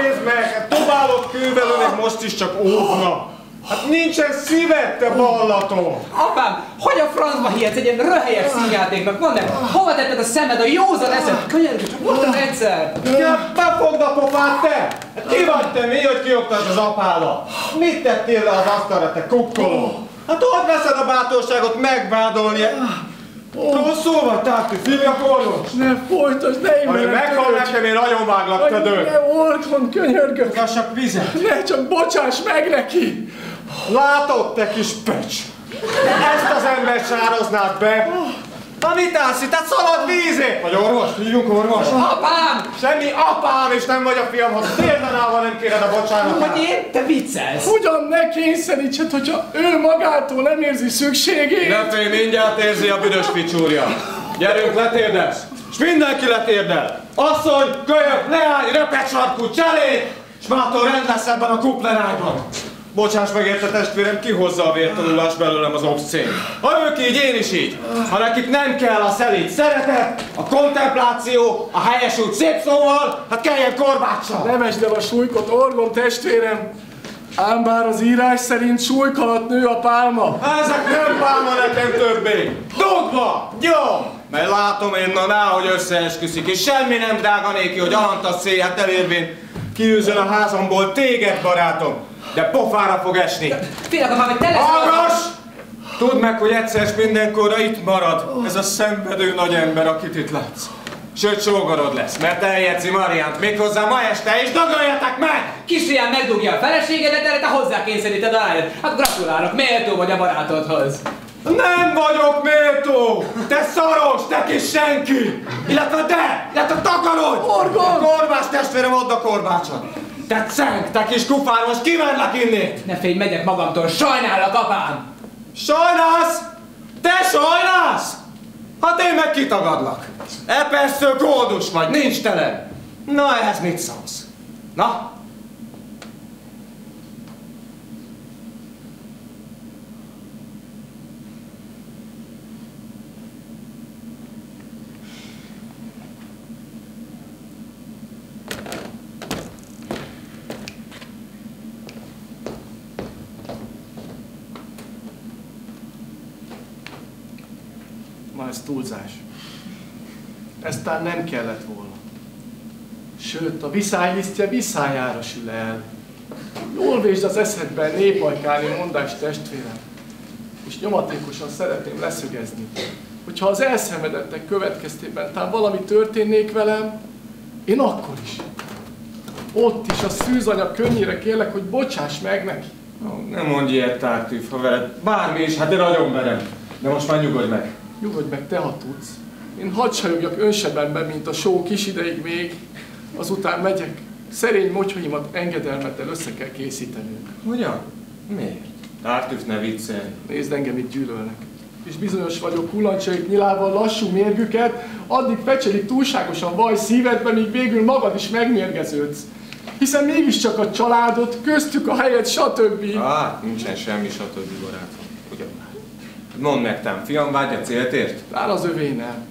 Nézd meg, hát dobálok kővelőnek most is csak óvna. Hát nincsen szíved, te ballatom! Apám, hogy a francba hihetsz egy ilyen röhelyes színjátéknak? Mondd meg, hova tetted a szemed, a józan eszed? Könyörgő, csak mondtam egyszer! Ja, befogd a pofát, te! Ki vagy te, mi, hogy kioktasd az apádat? Mit tettél le az asztalra, te kukkoló? Hát ott veszed a bátorságot megvádolni. Rosszul vagy, Tárti, fívja korlós? Ne folytasd, ne Ha innen ő meghal nekem, én agyonváglak, te dög! Ne, Orkon, könyörgök! Kassak vizet! Ne, csak bocsáss meg neki! Látod, te kis pecs! Ezt az embert sároznád be! Ha mit állsz itt? Hát szalad vízé! Vagy orvos? Hívjunk orvos? Apám! Semmi apám is nem vagy a fiam, ha térden állva nem kéred a bocsánatát. Hogy én? Te viccelsz! Ugyan ne kényszerítsed, hogyha ő magától nem érzi szükségét! Ne félj, mindjárt érzi a büdös ficsúrja. Gyerünk, letérdelsz! És mindenki letérdel! Asszony, kölyök, leállj, repet sarkú, cseléd! És mától rend lesz ebben a kuplerájban. Bocsáss meg érte testvérem, ki hozza a vértanulás belőlem az obszcén. Ha ők így, én is így. Ha nekik nem kell a szelíd szeretet, a kontempláció, a helyes út szép szóval, hát kelljen korbáccsal. Ne vesd el a súlykot, Orgon testvérem! Ám bár az írás szerint súlyk alatt nő a pálma. Ezek nem pálma nekem többé! Dugva! Jó! Mert látom én, na ná, hogy összeesküszik, és semmi nem drága néki, hogy Alantas széját elérvén kiűzöl a házamból téged, barátom! De pofára fog esni! Félek, apám, hogy te lesz... Hallgass! Tudd meg, hogy egyszer mindenkorra itt marad ez a szenvedő nagy ember, akit itt látsz. Sőt, sógorod lesz, mert eljegyzi Mariánt méghozzá ma este, és dagoljatok meg! Kisfiam megdugja a feleségedet, erre te hozzá kényszeríted a lányod. Hát gratulálok, méltó vagy a barátodhoz. Nem vagyok méltó! Te szaros, te kis senki! Illetve te! Illetve takarodj! Orgon! Korbács testvérem, add a korbácsot! Te cenk, te kis kufár, most kiverlek innét! Ne félj, megyek magamtól, sajnálok, apám! Sajnálsz? Te sajnálsz? Hát én meg kitagadlak. Epersző kódus vagy, nincs tele. Na, ehhez mit szólsz? Na ez túlzás. Ez talán nem kellett volna. Sőt, a viszálylisztje viszályára sül el. Jól vésd az eszedben népajkáni mondás testvérem. És nyomatékosan szeretném leszögezni, hogyha az elszenvedettek következtében talán valami történnék velem, én akkor is. Ott is a szűzanya könnyére kérlek, hogy bocsáss meg neki. Nem mondj ilyet, Tártűf, ha veled bármi is, hát én nagyon verem. De most már nyugodj meg. Nyugodj meg, te ha tudsz. Én hadd sajogjak önsebemben, mint a só kis ideig még, azután megyek. Szerény mocsaimat engedelmettel össze kell készítenünk. Hogyan? Miért? Tártűf, ne viccelj. Nézd engem, itt gyűlölnek. És bizonyos vagyok kulancsaik nyilával lassú mérgüket, addig fecselik túlságosan vaj szívedbe, míg végül magad is megmérgeződsz. Hiszen mégiscsak a családot, köztük a helyet, stb. Á, nincsen semmi stb. barátom. Ugyan már. Mondd meg, tám, fiam, vágy a céltért? Bár az övé nem.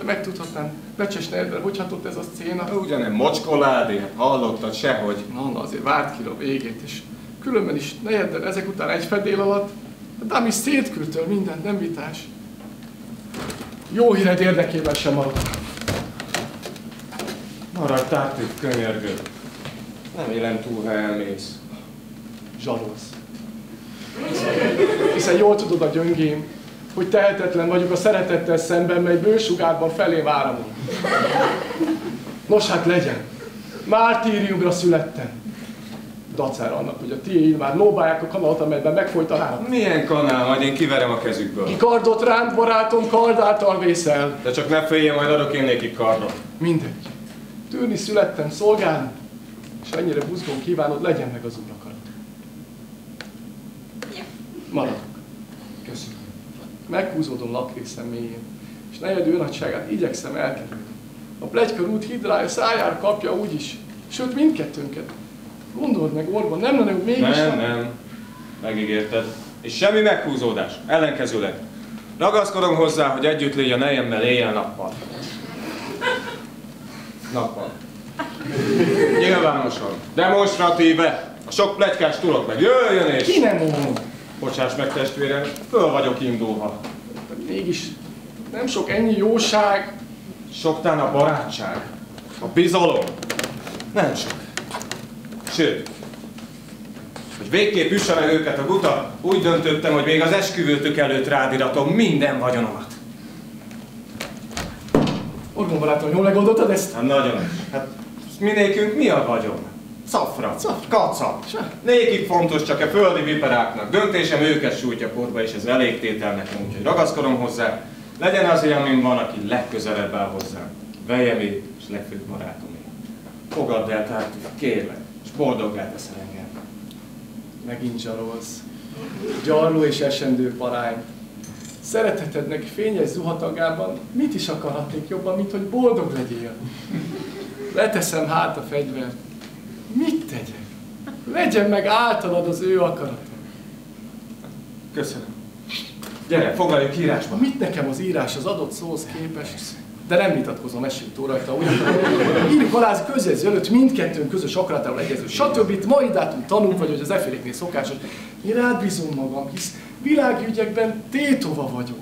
De megtudhatnám, Becses Nedver, hogy hatott ez a széna? Ugye nem mocskoládé, hát hallottad sehogy. Na, na, azért várt ki a végét, és különben is ne jedd ezek után egy fedél alatt, de ám is szétküldtől mindent, nem vitás. Jó híred érdekében sem marad. Maradj, Tártűf, könyörgő. Nem élem túl, ha elmész. Zsarolsz. Hiszen jól tudod a gyöngém, hogy tehetetlen vagyok a szeretettel szemben, mely bősugárban felé váramon. Nos hát legyen. Mártíriumra születtem. Dacára annak, hogy a tiéd már lóbálják a kanalat, amelyben megfolyt a láb. Milyen kanál, majd én kiverem a kezükből. Ki kardot ránt, barátom, kard által vészel. De csak ne féljen, majd adok én néki kardot. Mindegy. Tűrni születtem, szolgálni, és ennyire buzgón kívánod, legyen meg az úr akarat. Maradok. Köszönöm. Meghúzódom lakrészem mélyén, és negyed ő nagyságát igyekszem elkerülni. A plegyka út hidrája szájára kapja úgyis, sőt mindkettőnket. Gondold meg, Orban, nem lenne mégis... Nem, nem. Megígérted. És semmi meghúzódás. Ellenkezőleg. Ragaszkodom hozzá, hogy együtt légy a nejemmel éjjel-nappal. Nappal. Nyilvánosan, demonstratíve, a sok plegykás tulok meg jöjjön és... Ki nem mond? Bocsáss meg testvérem, föl vagyok indulva. Mégis nem sok ennyi jóság. Soktán a barátság, a bizalom. Nem sok. Sőt, hogy végképp üsse meg őket a guta, úgy döntöttem, hogy még az esküvőtök előtt rádiratom minden vagyonomat. Orgon barátom, jól megoldottad ezt? Hát nagyon. Hát minékünk mi a vagyon? Szafra, kacap. Nékik fontos csak a földi viperáknak. Döntésem őket sújtja porba, és ez elégtétel nekem, úgyhogy ragaszkodom hozzá. Legyen az ilyen, mint van, aki legközelebb áll hozzám. Vejemé és legfőbb barátomé. Fogadd el, tehát kérlek, és boldoggá teszel engem. Megint zsarolsz. Gyarló és esendő parány. Szeretetednek fényes zuhatagában mit is akarhatnék jobban, mint hogy boldog legyél? Leteszem hát a fegyvert. Mit tegyek? Legyen meg általad az ő akarata. Köszönöm. Gyere, foglaljuk írásba. Mit nekem az írás az adott szóhoz képest? De nem vitatkozom, túl rajta. Úgy írjuk alá az közjegyző előtt mindkettőnk közös akaratával egyező, stb. Mai dátum tanult vagy, hogy az eféléknél szokásos. Én rád bízom magam, hisz világügyekben tétova vagyok.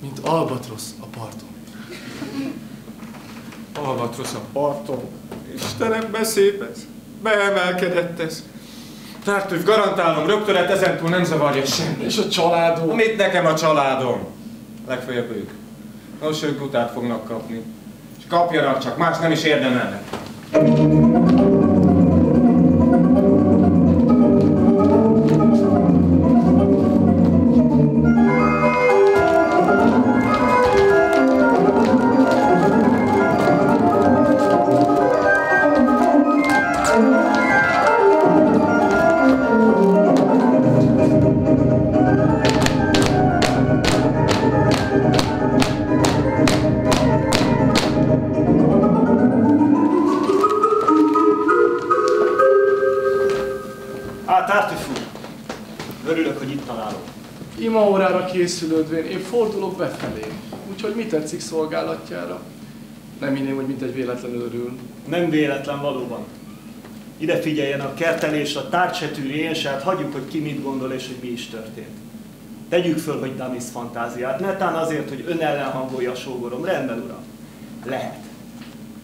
Mint albatrosz a parton. Albatrosz a parton. Istenem, beszép ez. Beemelkedett ez. Tártőv, garantálom, rögtöret ezentúl nem zavarja semmi. És a családom? Mit nekem a családom? Legfeljebb ők. Nos, ők utát fognak kapni. És kapjanak csak, más nem is érdemelnek. Készülődvén én fordulok befelé. Úgyhogy mi tetszik szolgálatjára? Nem inném, hogy mint egy véletlenül örül. Nem véletlen valóban. Ide figyeljen a kertelés, a tárcsetű rénsát, hagyjuk, hogy ki mit gondol és hogy mi is történt. Tegyük föl, hogy Damis fantáziát, netán azért, hogy ön ellen hangolja a sógorom. Rendben, uram. Lehet.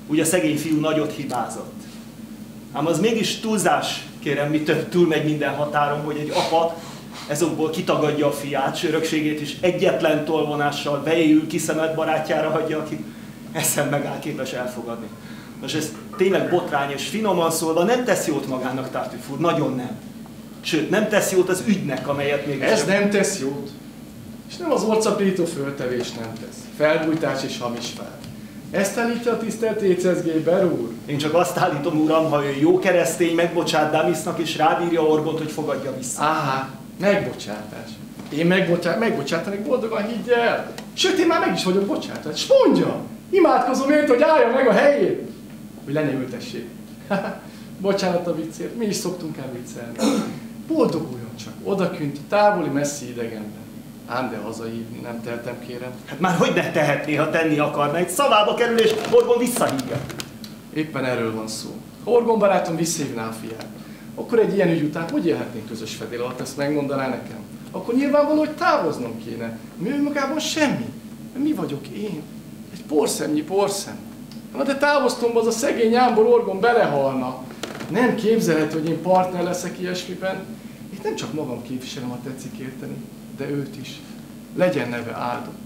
Ugye a szegény fiú nagyot hibázott. Ám az mégis túlzás, kérem, mi több túlmegy minden határon, hogy egy apa ezokból kitagadja a fiát, s örökségét is egyetlen tolvonással vejéül kiszemelt barátjára hagyja, aki eszem megáll képes elfogadni. Most ez tényleg botrány, és finoman szólva nem tesz jót magának, Tartufúr, nagyon nem. Sőt, nem tesz jót az ügynek, amelyet még... Ez nem tesz jót. És nem az orcapító föltevés nem tesz. Felbújtás és hamis fel. Ezt állítja a tisztelt ECSG úr? Én csak azt állítom, uram, ha ő jó keresztény, megbocsát Damisnak, és rábírja Orgont, hogy fogadja vissza. Áhá, megbocsátás. Én megbocsát, megbocsátanék boldogan, higgy el. Sőt, én már meg is vagyok bocsátva. És mondja, imádkozom érte, hogy állja meg a helyét. Hogy le ne ültessék. Bocsánat a viccért, mi is szoktunk el viccelni. Boldoguljon csak, odakünt, a távoli messzi idegenben. Ám de hazahívni nem teltem, kérem. Hát már hogy ne tehetné, ha tenni akarna? Egy szavába kerül, és Orgon visszahívja. Éppen erről van szó. Ha Orgon barátom visszahívná a fiát, akkor egy ilyen ügy után hogy élhetnénk közös fedél alatt, ezt megmondaná nekem? Akkor nyilvánvaló, hogy távoznom kéne. Mi magában semmi. Mi vagyok én? Egy porszemnyi porszem. Na de távoztom, az a szegény ámbor Orgon belehalna. Nem képzelhető, hogy én partner leszek ilyesmiben. Itt nem csak magam képviselem, ha tetszik érteni, de őt is. Legyen neve áldott.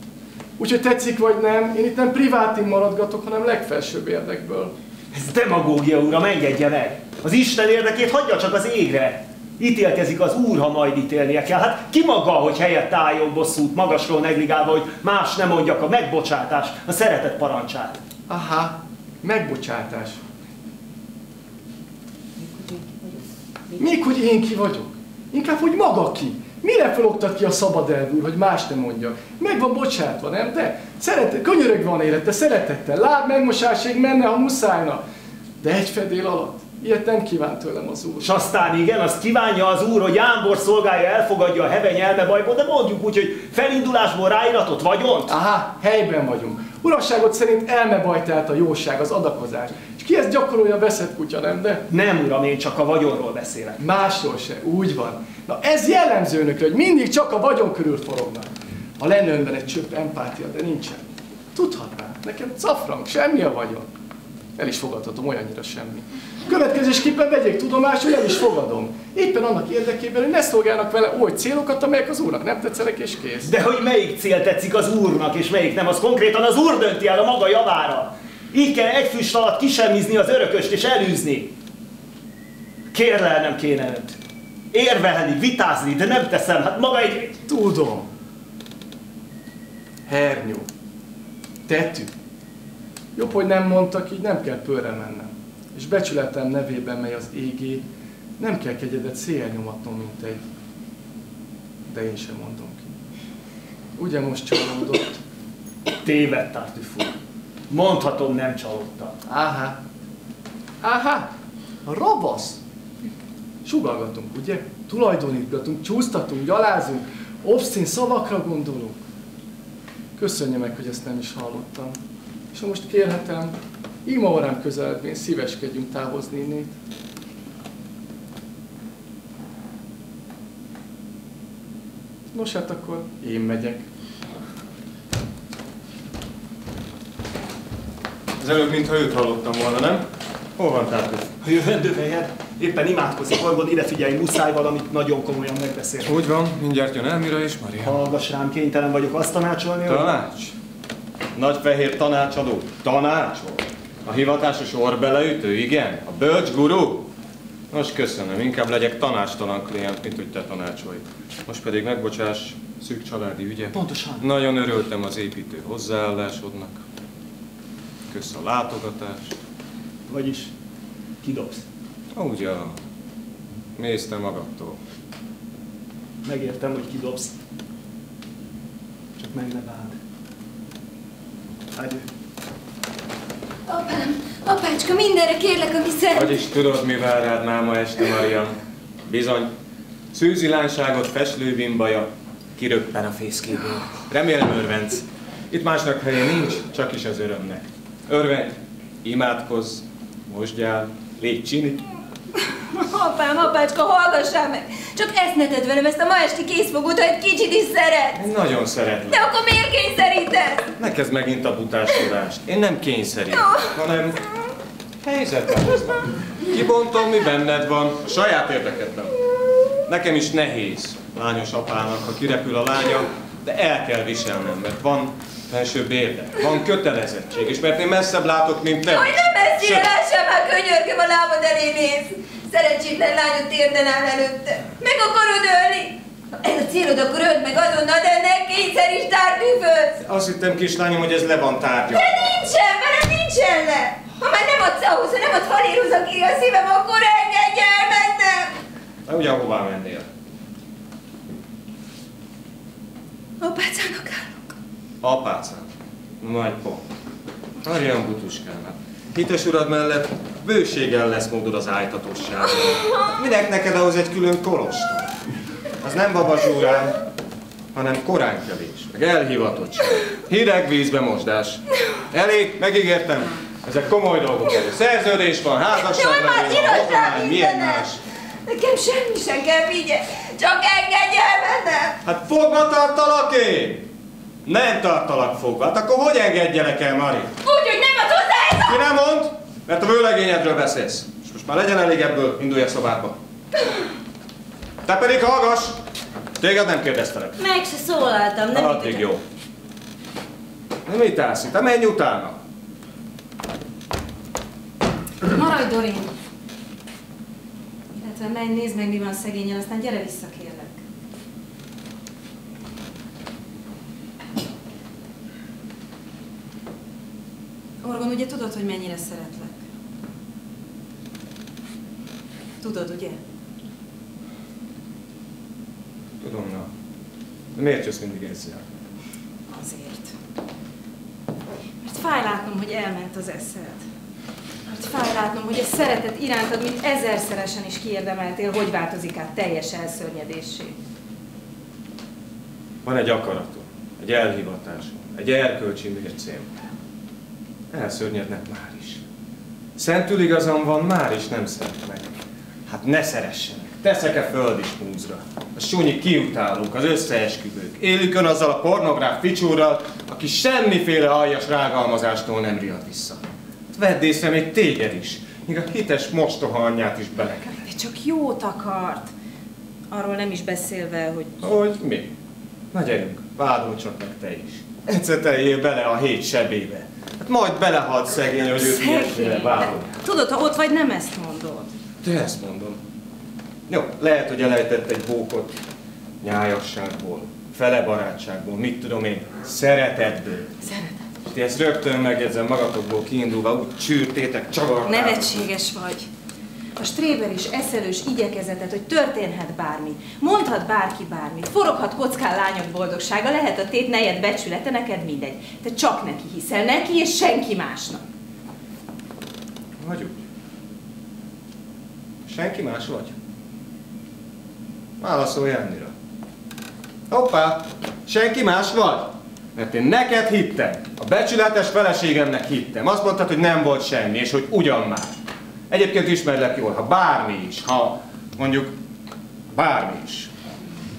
Úgyhogy tetszik vagy nem, én itt nem privátin maradgatok, hanem legfelsőbb érdekből. Ez demagógia, uram, engedje meg! Az Isten érdekét hagyja csak az égre! Ítélkezik az Úr, ha majd ítélnie kell. Hát ki maga, hogy helyett álljon bosszút, magasról negligálva, hogy más nem mondjak a megbocsátás, a szeretet parancsát. Aha, megbocsátás. Még hogy én ki vagyok? Inkább, hogy maga ki. Mire feloktat ki a szabad elvúr, hogy más nem mondja? Meg van bocsátva, nem? De szeretet, könyörög van élete, szeretettel, láb megmosásig menne, ha muszájna. De egy fedél alatt. Ilyet nem kíván tőlem az úr. És aztán igen, azt kívánja az úr, hogy Jámbor szolgája elfogadja a heveny elmebajból, de mondjuk úgy, hogy felindulásból ráiratott vagyont. Aha, helyben vagyunk. Urasságot szerint elmebajtált a jóság, az adakozás. Ki ezt gyakorolja a veszett kutya, nem de? Nem, uram, én csak a vagyonról beszélek. Másról se, úgy van. Na ez jellemző önökre, hogy mindig csak a vagyon körül forognak. Ha lenne önben egy csöpp empátia, de nincsen. Tudhatná, nekem cafrang, semmi a vagyon. El is fogadhatom, olyannyira semmi. Következésképpen vegyék tudomásul, el is fogadom. Éppen annak érdekében, hogy ne szolgálnak vele oly célokat, amelyek az úrnak nem tetszenek és kész. De hogy melyik cél tetszik az úrnak, és melyik nem, az konkrétan az úr dönti el a maga javára. Így kell egy füst alatt kisemmizni az örököst és elűzni. Kérlelnem kéne önt. Érvelni, vitázni, de nem teszem, hát maga egy... Tudom. Hernyó. Tetű. Jobb, hogy nem mondtak, így nem kell pörre mennem. És becsületem nevében, mely az égé, nem kell kegyedet széjjel nyomatnom, mint egy. De én sem mondom ki. Ugye most csalódott? Tévedtál, Tüfú. Mondhatom, nem csalódtam. Áhá. Áhá. A rabasz. Sugalgatunk, ugye? Tulajdonítgatunk, csúsztatunk, gyalázunk, obszín szavakra gondolunk. Köszönje meg, hogy ezt nem is hallottam. És ha most kérhetem, ima órám közeledvén szíveskedjünk távozni innét. Nos hát akkor én megyek. Az előbb, mintha őt hallottam volna, nem? Hol van Tártű? A jövendő helyed éppen imádkozik, Orgon, ide figyelj, muszáj valamit nagyon komolyan megbeszélni. Úgy van, mindjárt jön Elmira és Maria. Hallgass rám, kénytelen vagyok azt tanácsolni, hogy... Tanács? Nagy fehér tanácsadó? Tanácsol? A hivatásos orbeleütő, igen? A bölcs guru? Nos, köszönöm, inkább legyek tanácstalan kliens, mint hogy te tanácsolj. Most pedig megbocsáss, szűk családi ügye. Pontosan. Nagyon örültem az építő hozzáállásodnak. Kösz a látogatást. Vagyis kidobsz. Ugyan. Mész te magadtól. Megértem, hogy kidobsz. Csak meg ne bánd. Adjö. Apám, apácska, mindenre kérlek, ami szeret. Hogy is tudod, mi vár rád máma este, Mariam? Bizony, szűzilánságot feslőbimbaja kiröppen a fészkéből. Remélem örvenc. Itt másnak helye nincs, csak is az örömnek. Örvendj, imádkozz, mosdjál, légy csini. Apám, apácska, hallgassál meg! Csak ezt ne tedd velem, ezt a ma esti készfogót, ha egy kicsit is szeret! Én nagyon szeretlek. De akkor miért kényszerítesz? Ne kezd megint a butáskodást. Én nem kényszerít, Jó. hanem helyzetbe hoznak. Kibontom, mi benned van, a saját érdekedben. Nekem is nehéz lányos apának, ha kirepül a lánya, de el kell viselnem, mert van felsőbb érdek, van kötelezettség, és mert én messzebb látok, mint te. Hogy nem messzire lássam, már könyörgöm a lábad elé néz! Szerencsétlen lányod térden áll előtte. Meg akarod ölni? Ha ez a célod, akkor öld meg azonnal, de ne kényszeríts tártűföld! Azt hittem, kislányom, hogy ez le van tárgya. De nincsen, velem nincsen le! Ha már nem adsz ahhoz, ha nem ad falírhoz ki a szívem, akkor engedj el mennem! Na, ugyan hová mennél? Apácának állok. Apácám. Nagy pont. Marian butuskának. Hites urad mellett bőséggel lesz módod az ájtatosságra. Minek neked ahhoz egy külön kolostor? Az nem babazsúrám, hanem koránkelés, meg elhivatottság. Hideg vízbe mosdás. Elég, megígértem. Ezek komoly dolgok elő. Szerződés van, házasság rá hozomány, milyen más. Nekem semmi sem kell vigye, csak engedj el mennem! Hát fogva tartalak én! Nem tartalak fogva. Hát akkor hogy engedjelek el, Mari? Úgy, hogy nem ad hozzá ez a... Ki nem mond? Mert a vőlegényedről beszélsz. És most már legyen elég ebből, indulj a szobába. Te pedig hallgass! Téged nem kérdeztelek. Meg se szólaltam, nem Addig jó. De mit állsz itt? Te menj utána. Maradj, Dorin! Illetve menj, nézd meg, mi van szegényen, aztán gyere vissza, kérlek. Orgon, ugye tudod, hogy mennyire szeretlek? Tudod, ugye? Tudom, na. De miért jössz mindig ezzel? Azért. Mert fáj látnom, hogy elment az eszed. Mert fáj látnom, hogy a szeretet irántad, mint ezerszeresen is kiérdemeltél, hogy változik át teljes elszörnyedésé. Van egy akaratom, egy elhivatásom, egy erkölcsi mércém. Elszörnyednek már is. Szentül igazam van, már is nem szeretnek. Hát ne szeressenek. Teszek-e földi smúzra? A sunyi kiutálunk, az összeesküvők. Élükön azzal a pornográf ficsúrral, aki semmiféle aljas rágalmazástól nem riad vissza. Vedd észre még téged is, míg a hites mostoha anyját is beleked. De csak jót akart. Arról nem is beszélve, hogy Hogy mi? Na gyerünk, vádolj csak meg te is. Egyszer te éljél bele a hét sebébe. Hát majd belehalt szegény, hogy őt ilyesmire. Tudod, ha ott vagy, nem ezt mondod. Te ezt mondom. Jó, lehet, hogy elejtett egy bókot nyájasságból, fele barátságból, mit tudom én, szeretetből. Szeretet. Ti ezt rögtön megjegyzem magatokból kiindulva, úgy csűrtétek, csavartátok. Nevetséges vagy. A stréber is eszelős igyekezetet, hogy történhet bármi. Mondhat bárki bármit. Foroghat kockán lányok boldogsága, lehet a tét nejed becsülete, neked mindegy. Te csak neki hiszel, neki és senki másnak. Vagy. Senki más vagy? Válaszolj Jannira. Hoppá, senki más vagy? Mert én neked hittem, a becsületes feleségemnek hittem. Azt mondtad, hogy nem volt semmi, és hogy ugyan már. Egyébként ismerlek jól, ha bármi is, ha mondjuk bármi is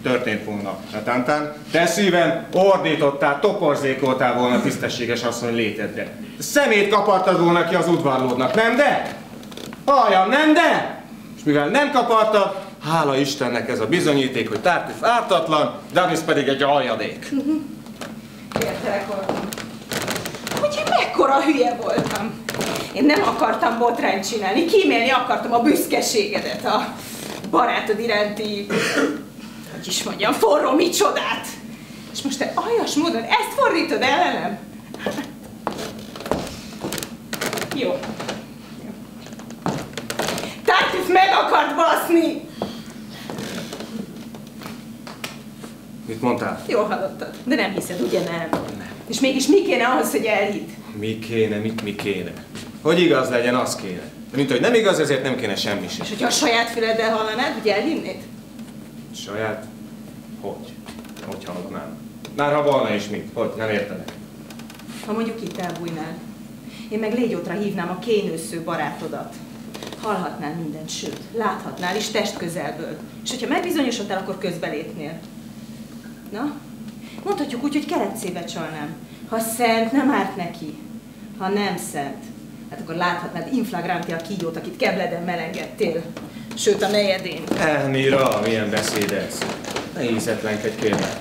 történt volna Netántán, te szíven ordítottál, toporzékoltál volna tisztességes asszony létedre. Szemét kapartad volna ki az udvarlódnak, nem de? Halljam, nem de? És mivel nem kapartad, hála Istennek ez a bizonyíték, hogy Tartüff ártatlan, Davis pedig egy aljadék. Értelek. Hogy én mekkora hülye voltam. Én nem akartam botrányt csinálni, kímélni akartam a büszkeségedet, a barátod iránti, hogy is mondjam, forró micsodát. És most te aljas módon ezt fordítod ellenem? Jó. Tartüff meg akart baszni! Mit mondtál? Jól hallottad, de nem hiszed, ugye nem? Nem. És mégis mi kéne ahhoz, hogy elhidd? Mi kéne, mit mi kéne? Hogy igaz legyen, az kéne. De mint hogy nem igaz, ezért nem kéne semmi sem. És hogyha a saját füleddel hallanád, hogy elhinnéd? Saját? Hogy? Hogy hallanám? Már ha volna is mit? Hogy? Nem értelek. Ha mondjuk itt elbújnál. Én meg légyótra hívnám a kénősző barátodat. Hallhatnál mindent, sőt, láthatnál is test közelből. És hogyha megbizonyosodtál, akkor közbelépnél. Na? Mondhatjuk úgy, hogy keretszébe csalnám. Ha szent, nem árt neki. Ha nem szent, hát akkor láthatnád inflagranti a kígyót, akit kebleden melengettél. Sőt, a nejedén. Elmira, milyen beszéd ez? Ne ízetlenkedj kérlek.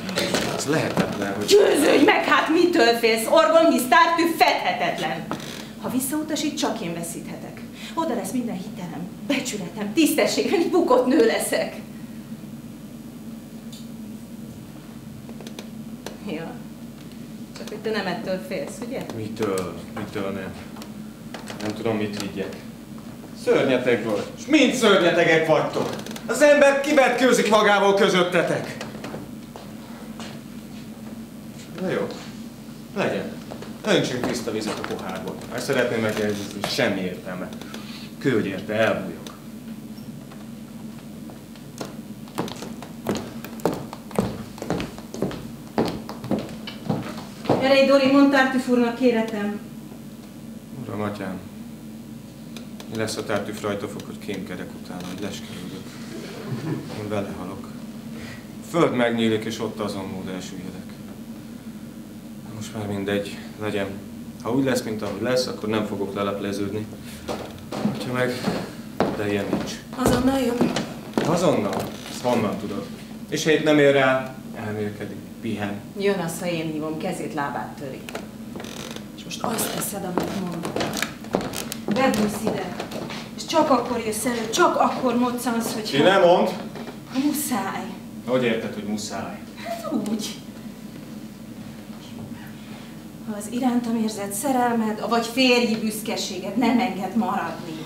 Az lehetetlen, hogy... Győződj meg, hát mitől félsz? Orgon hisz tártű fedhetetlen. Ha visszautasít, csak én veszíthetek. Oda lesz minden hitelem, becsületem, tisztességem, egy bukott nő leszek. Ja. Csak hogy te nem ettől félsz, ugye? Mitől? Mitől nem? Nem tudom, mit higgyek. Szörnyeteg vagy. És mind szörnyetegek vagytok. Az ember kivetkőzik magával közöttetek. Na jó. Legyen. Öntsünk tiszta vizet a pohárból. Ezt szeretném megjegyezni, semmi értelme. Küldj érte, elbújok. Erej, Dori, mondd Tártűf úrnak, kéretem. Uram, atyám, mi lesz a tártűf rajta fog, hogy kémkedek utána, hogy leskelődök. Én belehalok. Föld megnyílik, és ott azon mód elsüllyedek. Most már mindegy, legyen. Ha úgy lesz, mint ahogy lesz, akkor nem fogok lelepleződni. Ha meg, de ilyen nincs. Azonnal jön. Azonnal? Ezt honnan tudod? És ha itt nem ér rá, elmélkedik, pihen. Jön az, ha én hívom, kezét, lábát töri. És most azt teszed, amit mondok. Bebújsz ide. És csak akkor jössz elő, csak akkor moccansz, hogy... Ki nem mond? Ha muszáj. Hogy érted, hogy muszáj? Hát úgy. Ha az irántam érzett szerelmed, vagy férji büszkeséged nem enged maradni.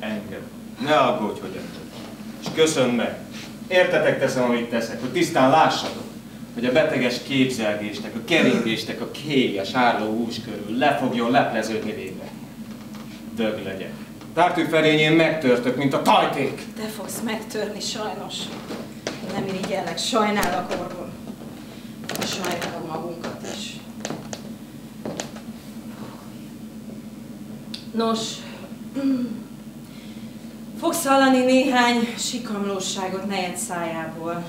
Enged. Ne aggódj, hogy enged. És köszönj meg. Értetek teszem, amit teszek, hogy tisztán lássatok, hogy a beteges képzelgéstek, a keringéstek, a kéj, a sárló hús körül le fogjon lepleződni végre. Dög legyek. Tártű ferényén megtörtök, mint a tajték. Te fogsz megtörni, sajnos. Nem irigyellek, sajnálok, Orgon. Sajnálom magunkat is. Nos, fogsz hallani néhány sikamlóságot nejed szájából.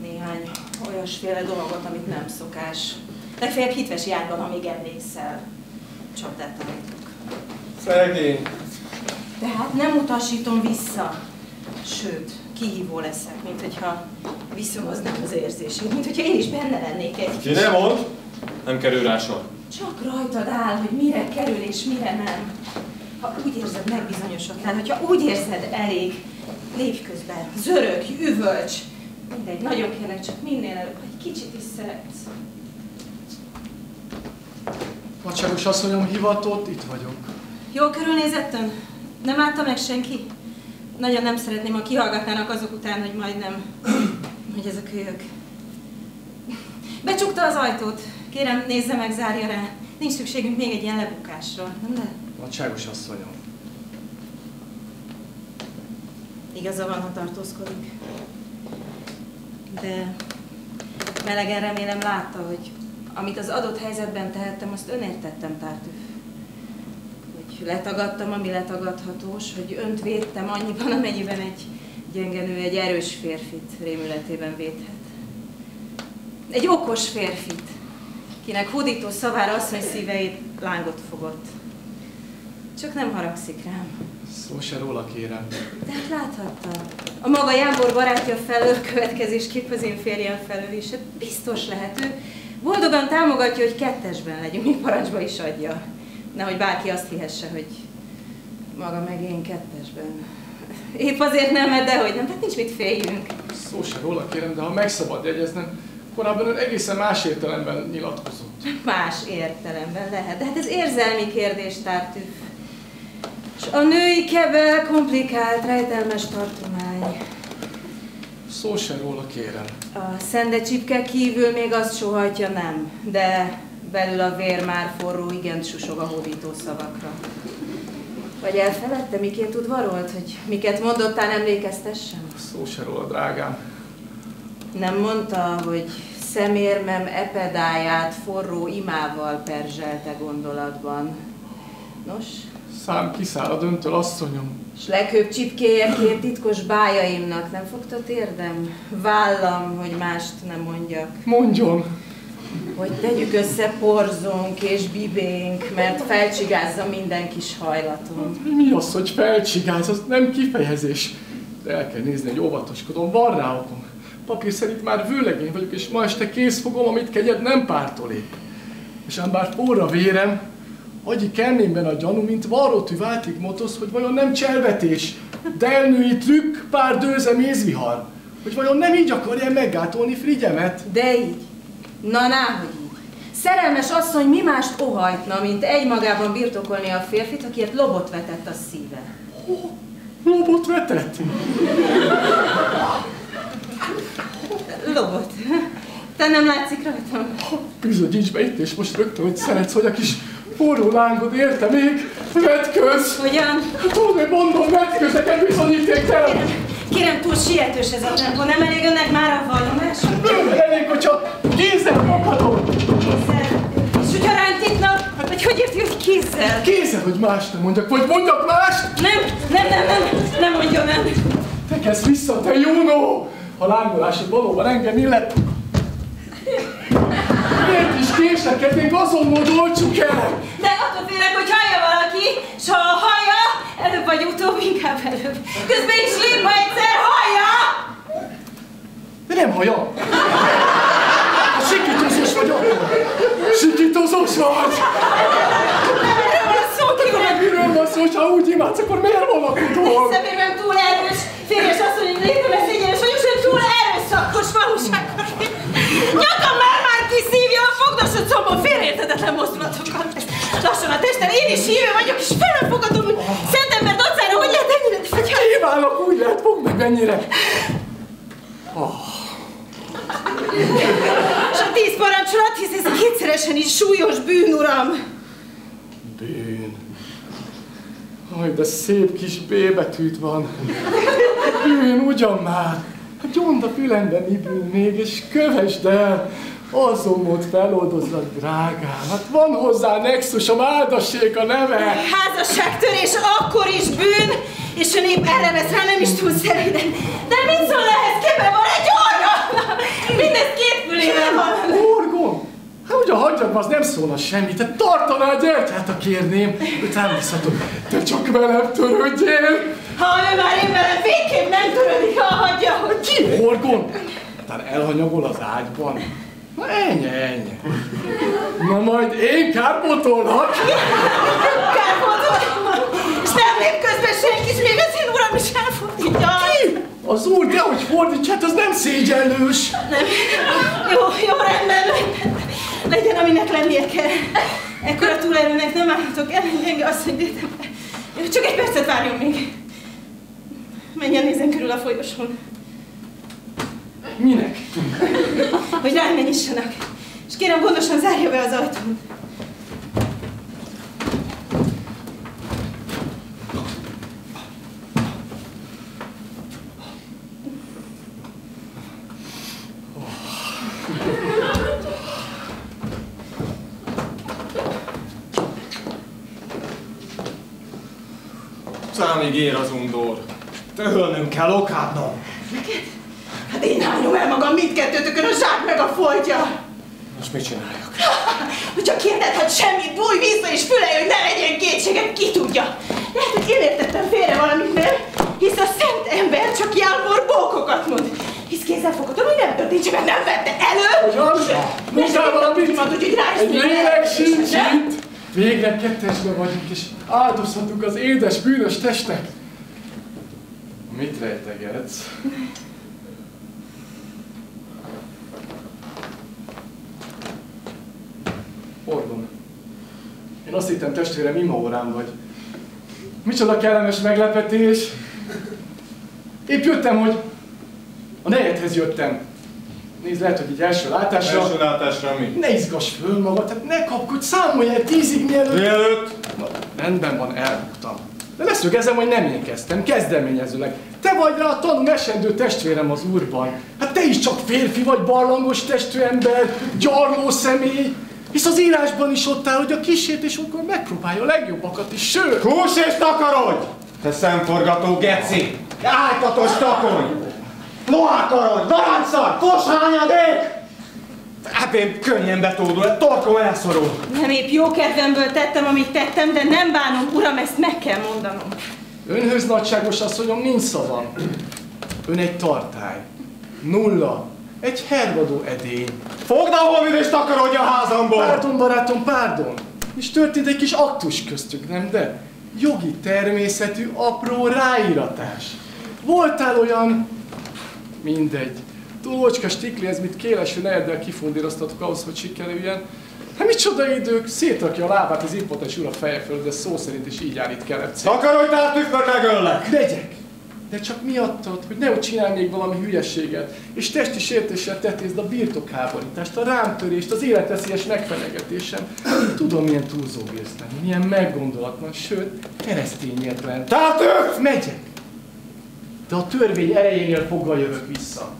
Néhány olyasféle dolgot, amit nem szokás. Legfeljebb hitves járban, amíg emlékszel. Csapdát tanítok. Szegény. Tehát nem utasítom vissza. Sőt, kihívó leszek, mint hogyha viszonoznám az érzését, mint hogyha én is benne lennék egy Ki nem mond? Nem kerül rá sor. Csak rajtad áll, hogy mire kerül és mire nem. Ha úgy érzed, megbizonyosodtál, hogyha úgy érzed, elég. Lépj közben, zörög, üvölcs. Mindegy, nagyon kérlek, csak minél előbb, egy kicsit is szeretsz. Nagyságos asszonyom hivatott, itt vagyok. Jól körülnézett ön? Nem látta meg senki? Nagyon nem szeretném, ha kihallgatnának azok után, hogy majdnem, hogy ez a kölyök. Becsukta az ajtót. Kérem, nézze meg, zárja rá. Nincs szükségünk még egy ilyen lebukásra, nem de? Nagyságos asszonyom. Igaza van, ha tartózkodik. De melegen remélem látta, hogy amit az adott helyzetben tehettem, azt önértettem, Tártűf. Hogy letagadtam, ami letagadhatós, hogy önt védtem annyiban, amennyiben egy gyengenő, egy erős férfit rémületében védhet. Egy okos férfit, kinek hódító szavára asszony szíveit lángot fogott. Csak nem haragszik rám. Szó se róla kérem. De hát láthatta. A maga Jámbor barátja felől, következésképp az én férjem felől is. Hát biztos lehető. Boldogan támogatja, hogy kettesben legyünk, még parancsba is adja. Nehogy bárki azt hihesse, hogy maga meg én kettesben. Épp azért nem, mert dehogy nem, tehát nincs mit féljünk. Szó se róla kérem, de ha meg szabad jegyeznem, korábban ön egészen más értelemben nyilatkozott. Más értelemben lehet, de hát ez érzelmi kérdés, Tártűf. És a női kebel komplikált, rejtelmes tartomány. Szó se róla kérem. A szende csipke kívül még azt sohajtja nem, de belül a vér már forró, igen susog a hódító szavakra. Vagy elfeledte, miként udvarolt, hogy miket mondottál, emlékeztessem? Szó se róla, drágám. Nem mondta, hogy szemérmem epedáját forró imával perzselte gondolatban. Nos, Szám kiszárad öntől, asszonyom. s leghőbb csipkéjekért titkos bájaimnak nem fogta térdem? Vállam, hogy mást nem mondjak. Mondjon! Hogy tegyük össze porzónk és bibénk, mert felcsigázza minden kis hajlatom. Mi az, hogy felcsigáz, az nem kifejezés. De el kell nézni, hogy óvatoskodom, van rá okom. Papír szerint már vőlegény vagyok, és ma este kész fogom, amit kegyed nem pártolék. És ám bár forra vérem, agyi kelmémben a gyanú, mint varrótű váltig motosz, hogy vajon nem cselvetés, de elnői trükk, pár dőze mézvihar. Hogy vajon nem így akarja meggátolni Frigyemet? De így. Na, náhogy így. Szerelmes asszony mi mást ohajtna, mint egymagában birtokolni a férfit, akiért lobot vetett a szíve. Lobot vetett? Lobot. Te nem látszik rajtam? Bizonyíts be itt és most rögtön, hogy szeretsz, hogy a kis forró lángod érte még, vetköz! Hogyan? Tudni mondom, vetköz, neked bizonyíték kell! Kérem, túl sietős ez a tempó, nem elég önnek már a vallomás? Nem elég, hogyha kézzel foghatom! Kézzel. És hogyha rántítnak, vagy hogy érti, hogy kézzel? Kézzel, hogy más nem mondjak, vagy mondjak mást! Nem, nem, nem, nem, nem mondjon nem. Tekezz vissza, te Juno! Ha lángolásod valóban engem illet, miért is késlekednénk azonnal olcsuk el? De attól félek, hogy hallja valaki, s ha hallja, előbb vagy utóbb, inkább előbb. Közben is lép, ha egyszer hallja! De nem hallja! Sikítozós vagy akkor! Sikítozós vagy! Erről van szó, meg miről van szó, hogy ha úgy imádsz, akkor miért van a? Szemében túl erős, férjes asszony, hogy léteme szégyenes vagyok, sőt túl erőszakos valóságos. Nyakam már már kiszívja a fogdosott combon félreérthetetlen mozdulatokat. Lassan a testen én is hívő vagyok, és felfogadom, hogy szent ember dacára, hogy lehet ennyire fagyani. Kívánok, úgy lehet, fogd meg ennyire! És a tíz parancsolat, hisz ez kétszeresen is súlyos bűn, uram. Bűn. Aj, de szép kis B betűt van. Bűn, ugyan már. Hát gyond a fülemben ibül még, és kövesd el. Azomot feloldozlak, drágám. Hát van hozzá nexusom, áldassék a neve. Házasságtörés akkor is bűn, és ön épp erre vesz rá, nem is túl szeréden. De mit szól ehhez? Képben van egy orra! Mindez két fülével van. Orgon! Hát ugye hagyjad, az nem szólna semmit, te tartaná gyertyát, a kérném. Utána visszatok, te csak velem törődjél. Ha ő már én velem végképp nem törődik, ha hagyja, hogy... Ki Orgon? Tehát elhanyagol az ágyban. Na ennyi, ennyi. Na majd én kárpótolnak. Kárpótol! És nem lép közben senki, és még az én uram is elfordítja. Ki? Az úr, de hogy fordíts, hát az nem szégyellős. Nem. Jó, jó, rendben. Legyen, aminek lennie kell. Ekkora túlerőnek nem állhatok el, gyenge détem. Jó, csak egy percet várjon még. Menjen nézzen körül a folyosón, Minek? hogy rám nyissanak. És kérem, gondosan zárja be az ajtón. Számig ér az undor. Törölnünk kell okádnom. Hát én hányom el magam mindkettőtökön a zsák meg a foltja. Most mit csináljak? Hogy csak kérded, hogy semmit, bújj vissza és fülelj, hogy ne legyen kétséged, ki tudja. Lehet, hogy én értettem félre valamit, nem? Hisz a szent ember csak Jálmor bókokat mond. Hisz kézzel foghatom, hogy nem történt, csak nem vette elő. Ugyan? Mondtál valamit? Mondod, hogy rá Egy lélek sincs itt. Végre kettesbe vagyunk, és áldozhatunk az édes, bűnös testnek. Mit rejtegetsz? Orgon. Én azt hittem testvérem imaórám vagy. Micsoda kellemes meglepetés. Épp jöttem, hogy a nejedhez jöttem. Nézd, lehet, hogy így első látásra... Első látásra mi? Ne izgass föl magad, tehát ne kapkodj, számolj el tízig mielőtt... Mielőtt? Na, rendben van, elbuktam. De leszögezem, hogy nem én kezdtem, kezdeményezőleg. Te vagy rá a tanú esendő testvérem az úrban. Hát te is csak férfi vagy, barlangos testű ember, gyarló személy. Hisz az írásban is ott áll, hogy a kísértésünkkor megpróbálja a legjobbakat is, sőt... Kús és takarodj! Te szemforgató geci! Ájtatos takony! Lohákarony! Barancszar! Foshányadék! Hát én könnyen betódul, torkom elszorul. Nem épp jó kedvemből tettem, amit tettem, de nem bánom, uram, ezt meg kell mondanom. Önhöz nagyságos asszonyom nincs szavam. Ön egy tartály. Nulla. Egy hervadó edény. Fogd a holmid és takarodj a házamból! Pardon, barátom, pardon. És történt egy kis aktus köztük, nem de? Jogi természetű, apró ráíratás. Voltál olyan... Mindegy. Túlocska stikli, ez mit kélesű neheddel kifundíroztatok ahhoz, hogy sikerüljen. Hát micsoda idők, szétrakja a lábát az impotens ura feje föl, de szó szerint is így állít kelepcé. Takarodj át, tükör megöllek! Megyek! De csak miattad, hogy nehogy csinálj még valami hülyeséget, és testi sértéssel tetézd a birtokháborítást, a rámtörést, az életveszélyes megfenyegetésem. Tudom, milyen túlzó bírsz milyen meggondolatlan, sőt, keresztényetlen. Tehát ők! Megyek! De a törvény erejénél fogva jövök vissza.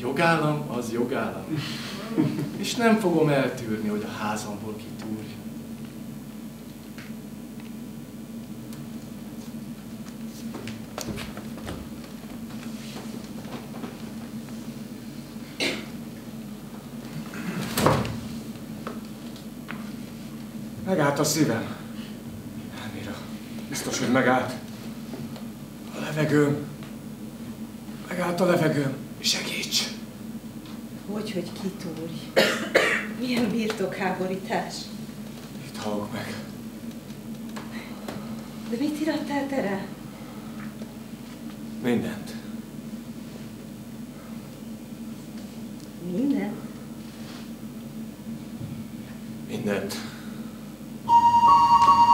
Jogállam az jogállam. És nem fogom eltűrni, hogy a házamból kitúrj. a szívem. Elmira, biztos, hogy megállt. A levegőm. Megállt a levegőm. Segíts! Hogy, hogy kitúrj? Milyen birtokháborítás? Itt halok meg. De mit írattál te rá? Mindent. Mindent? Mindent. Thank you.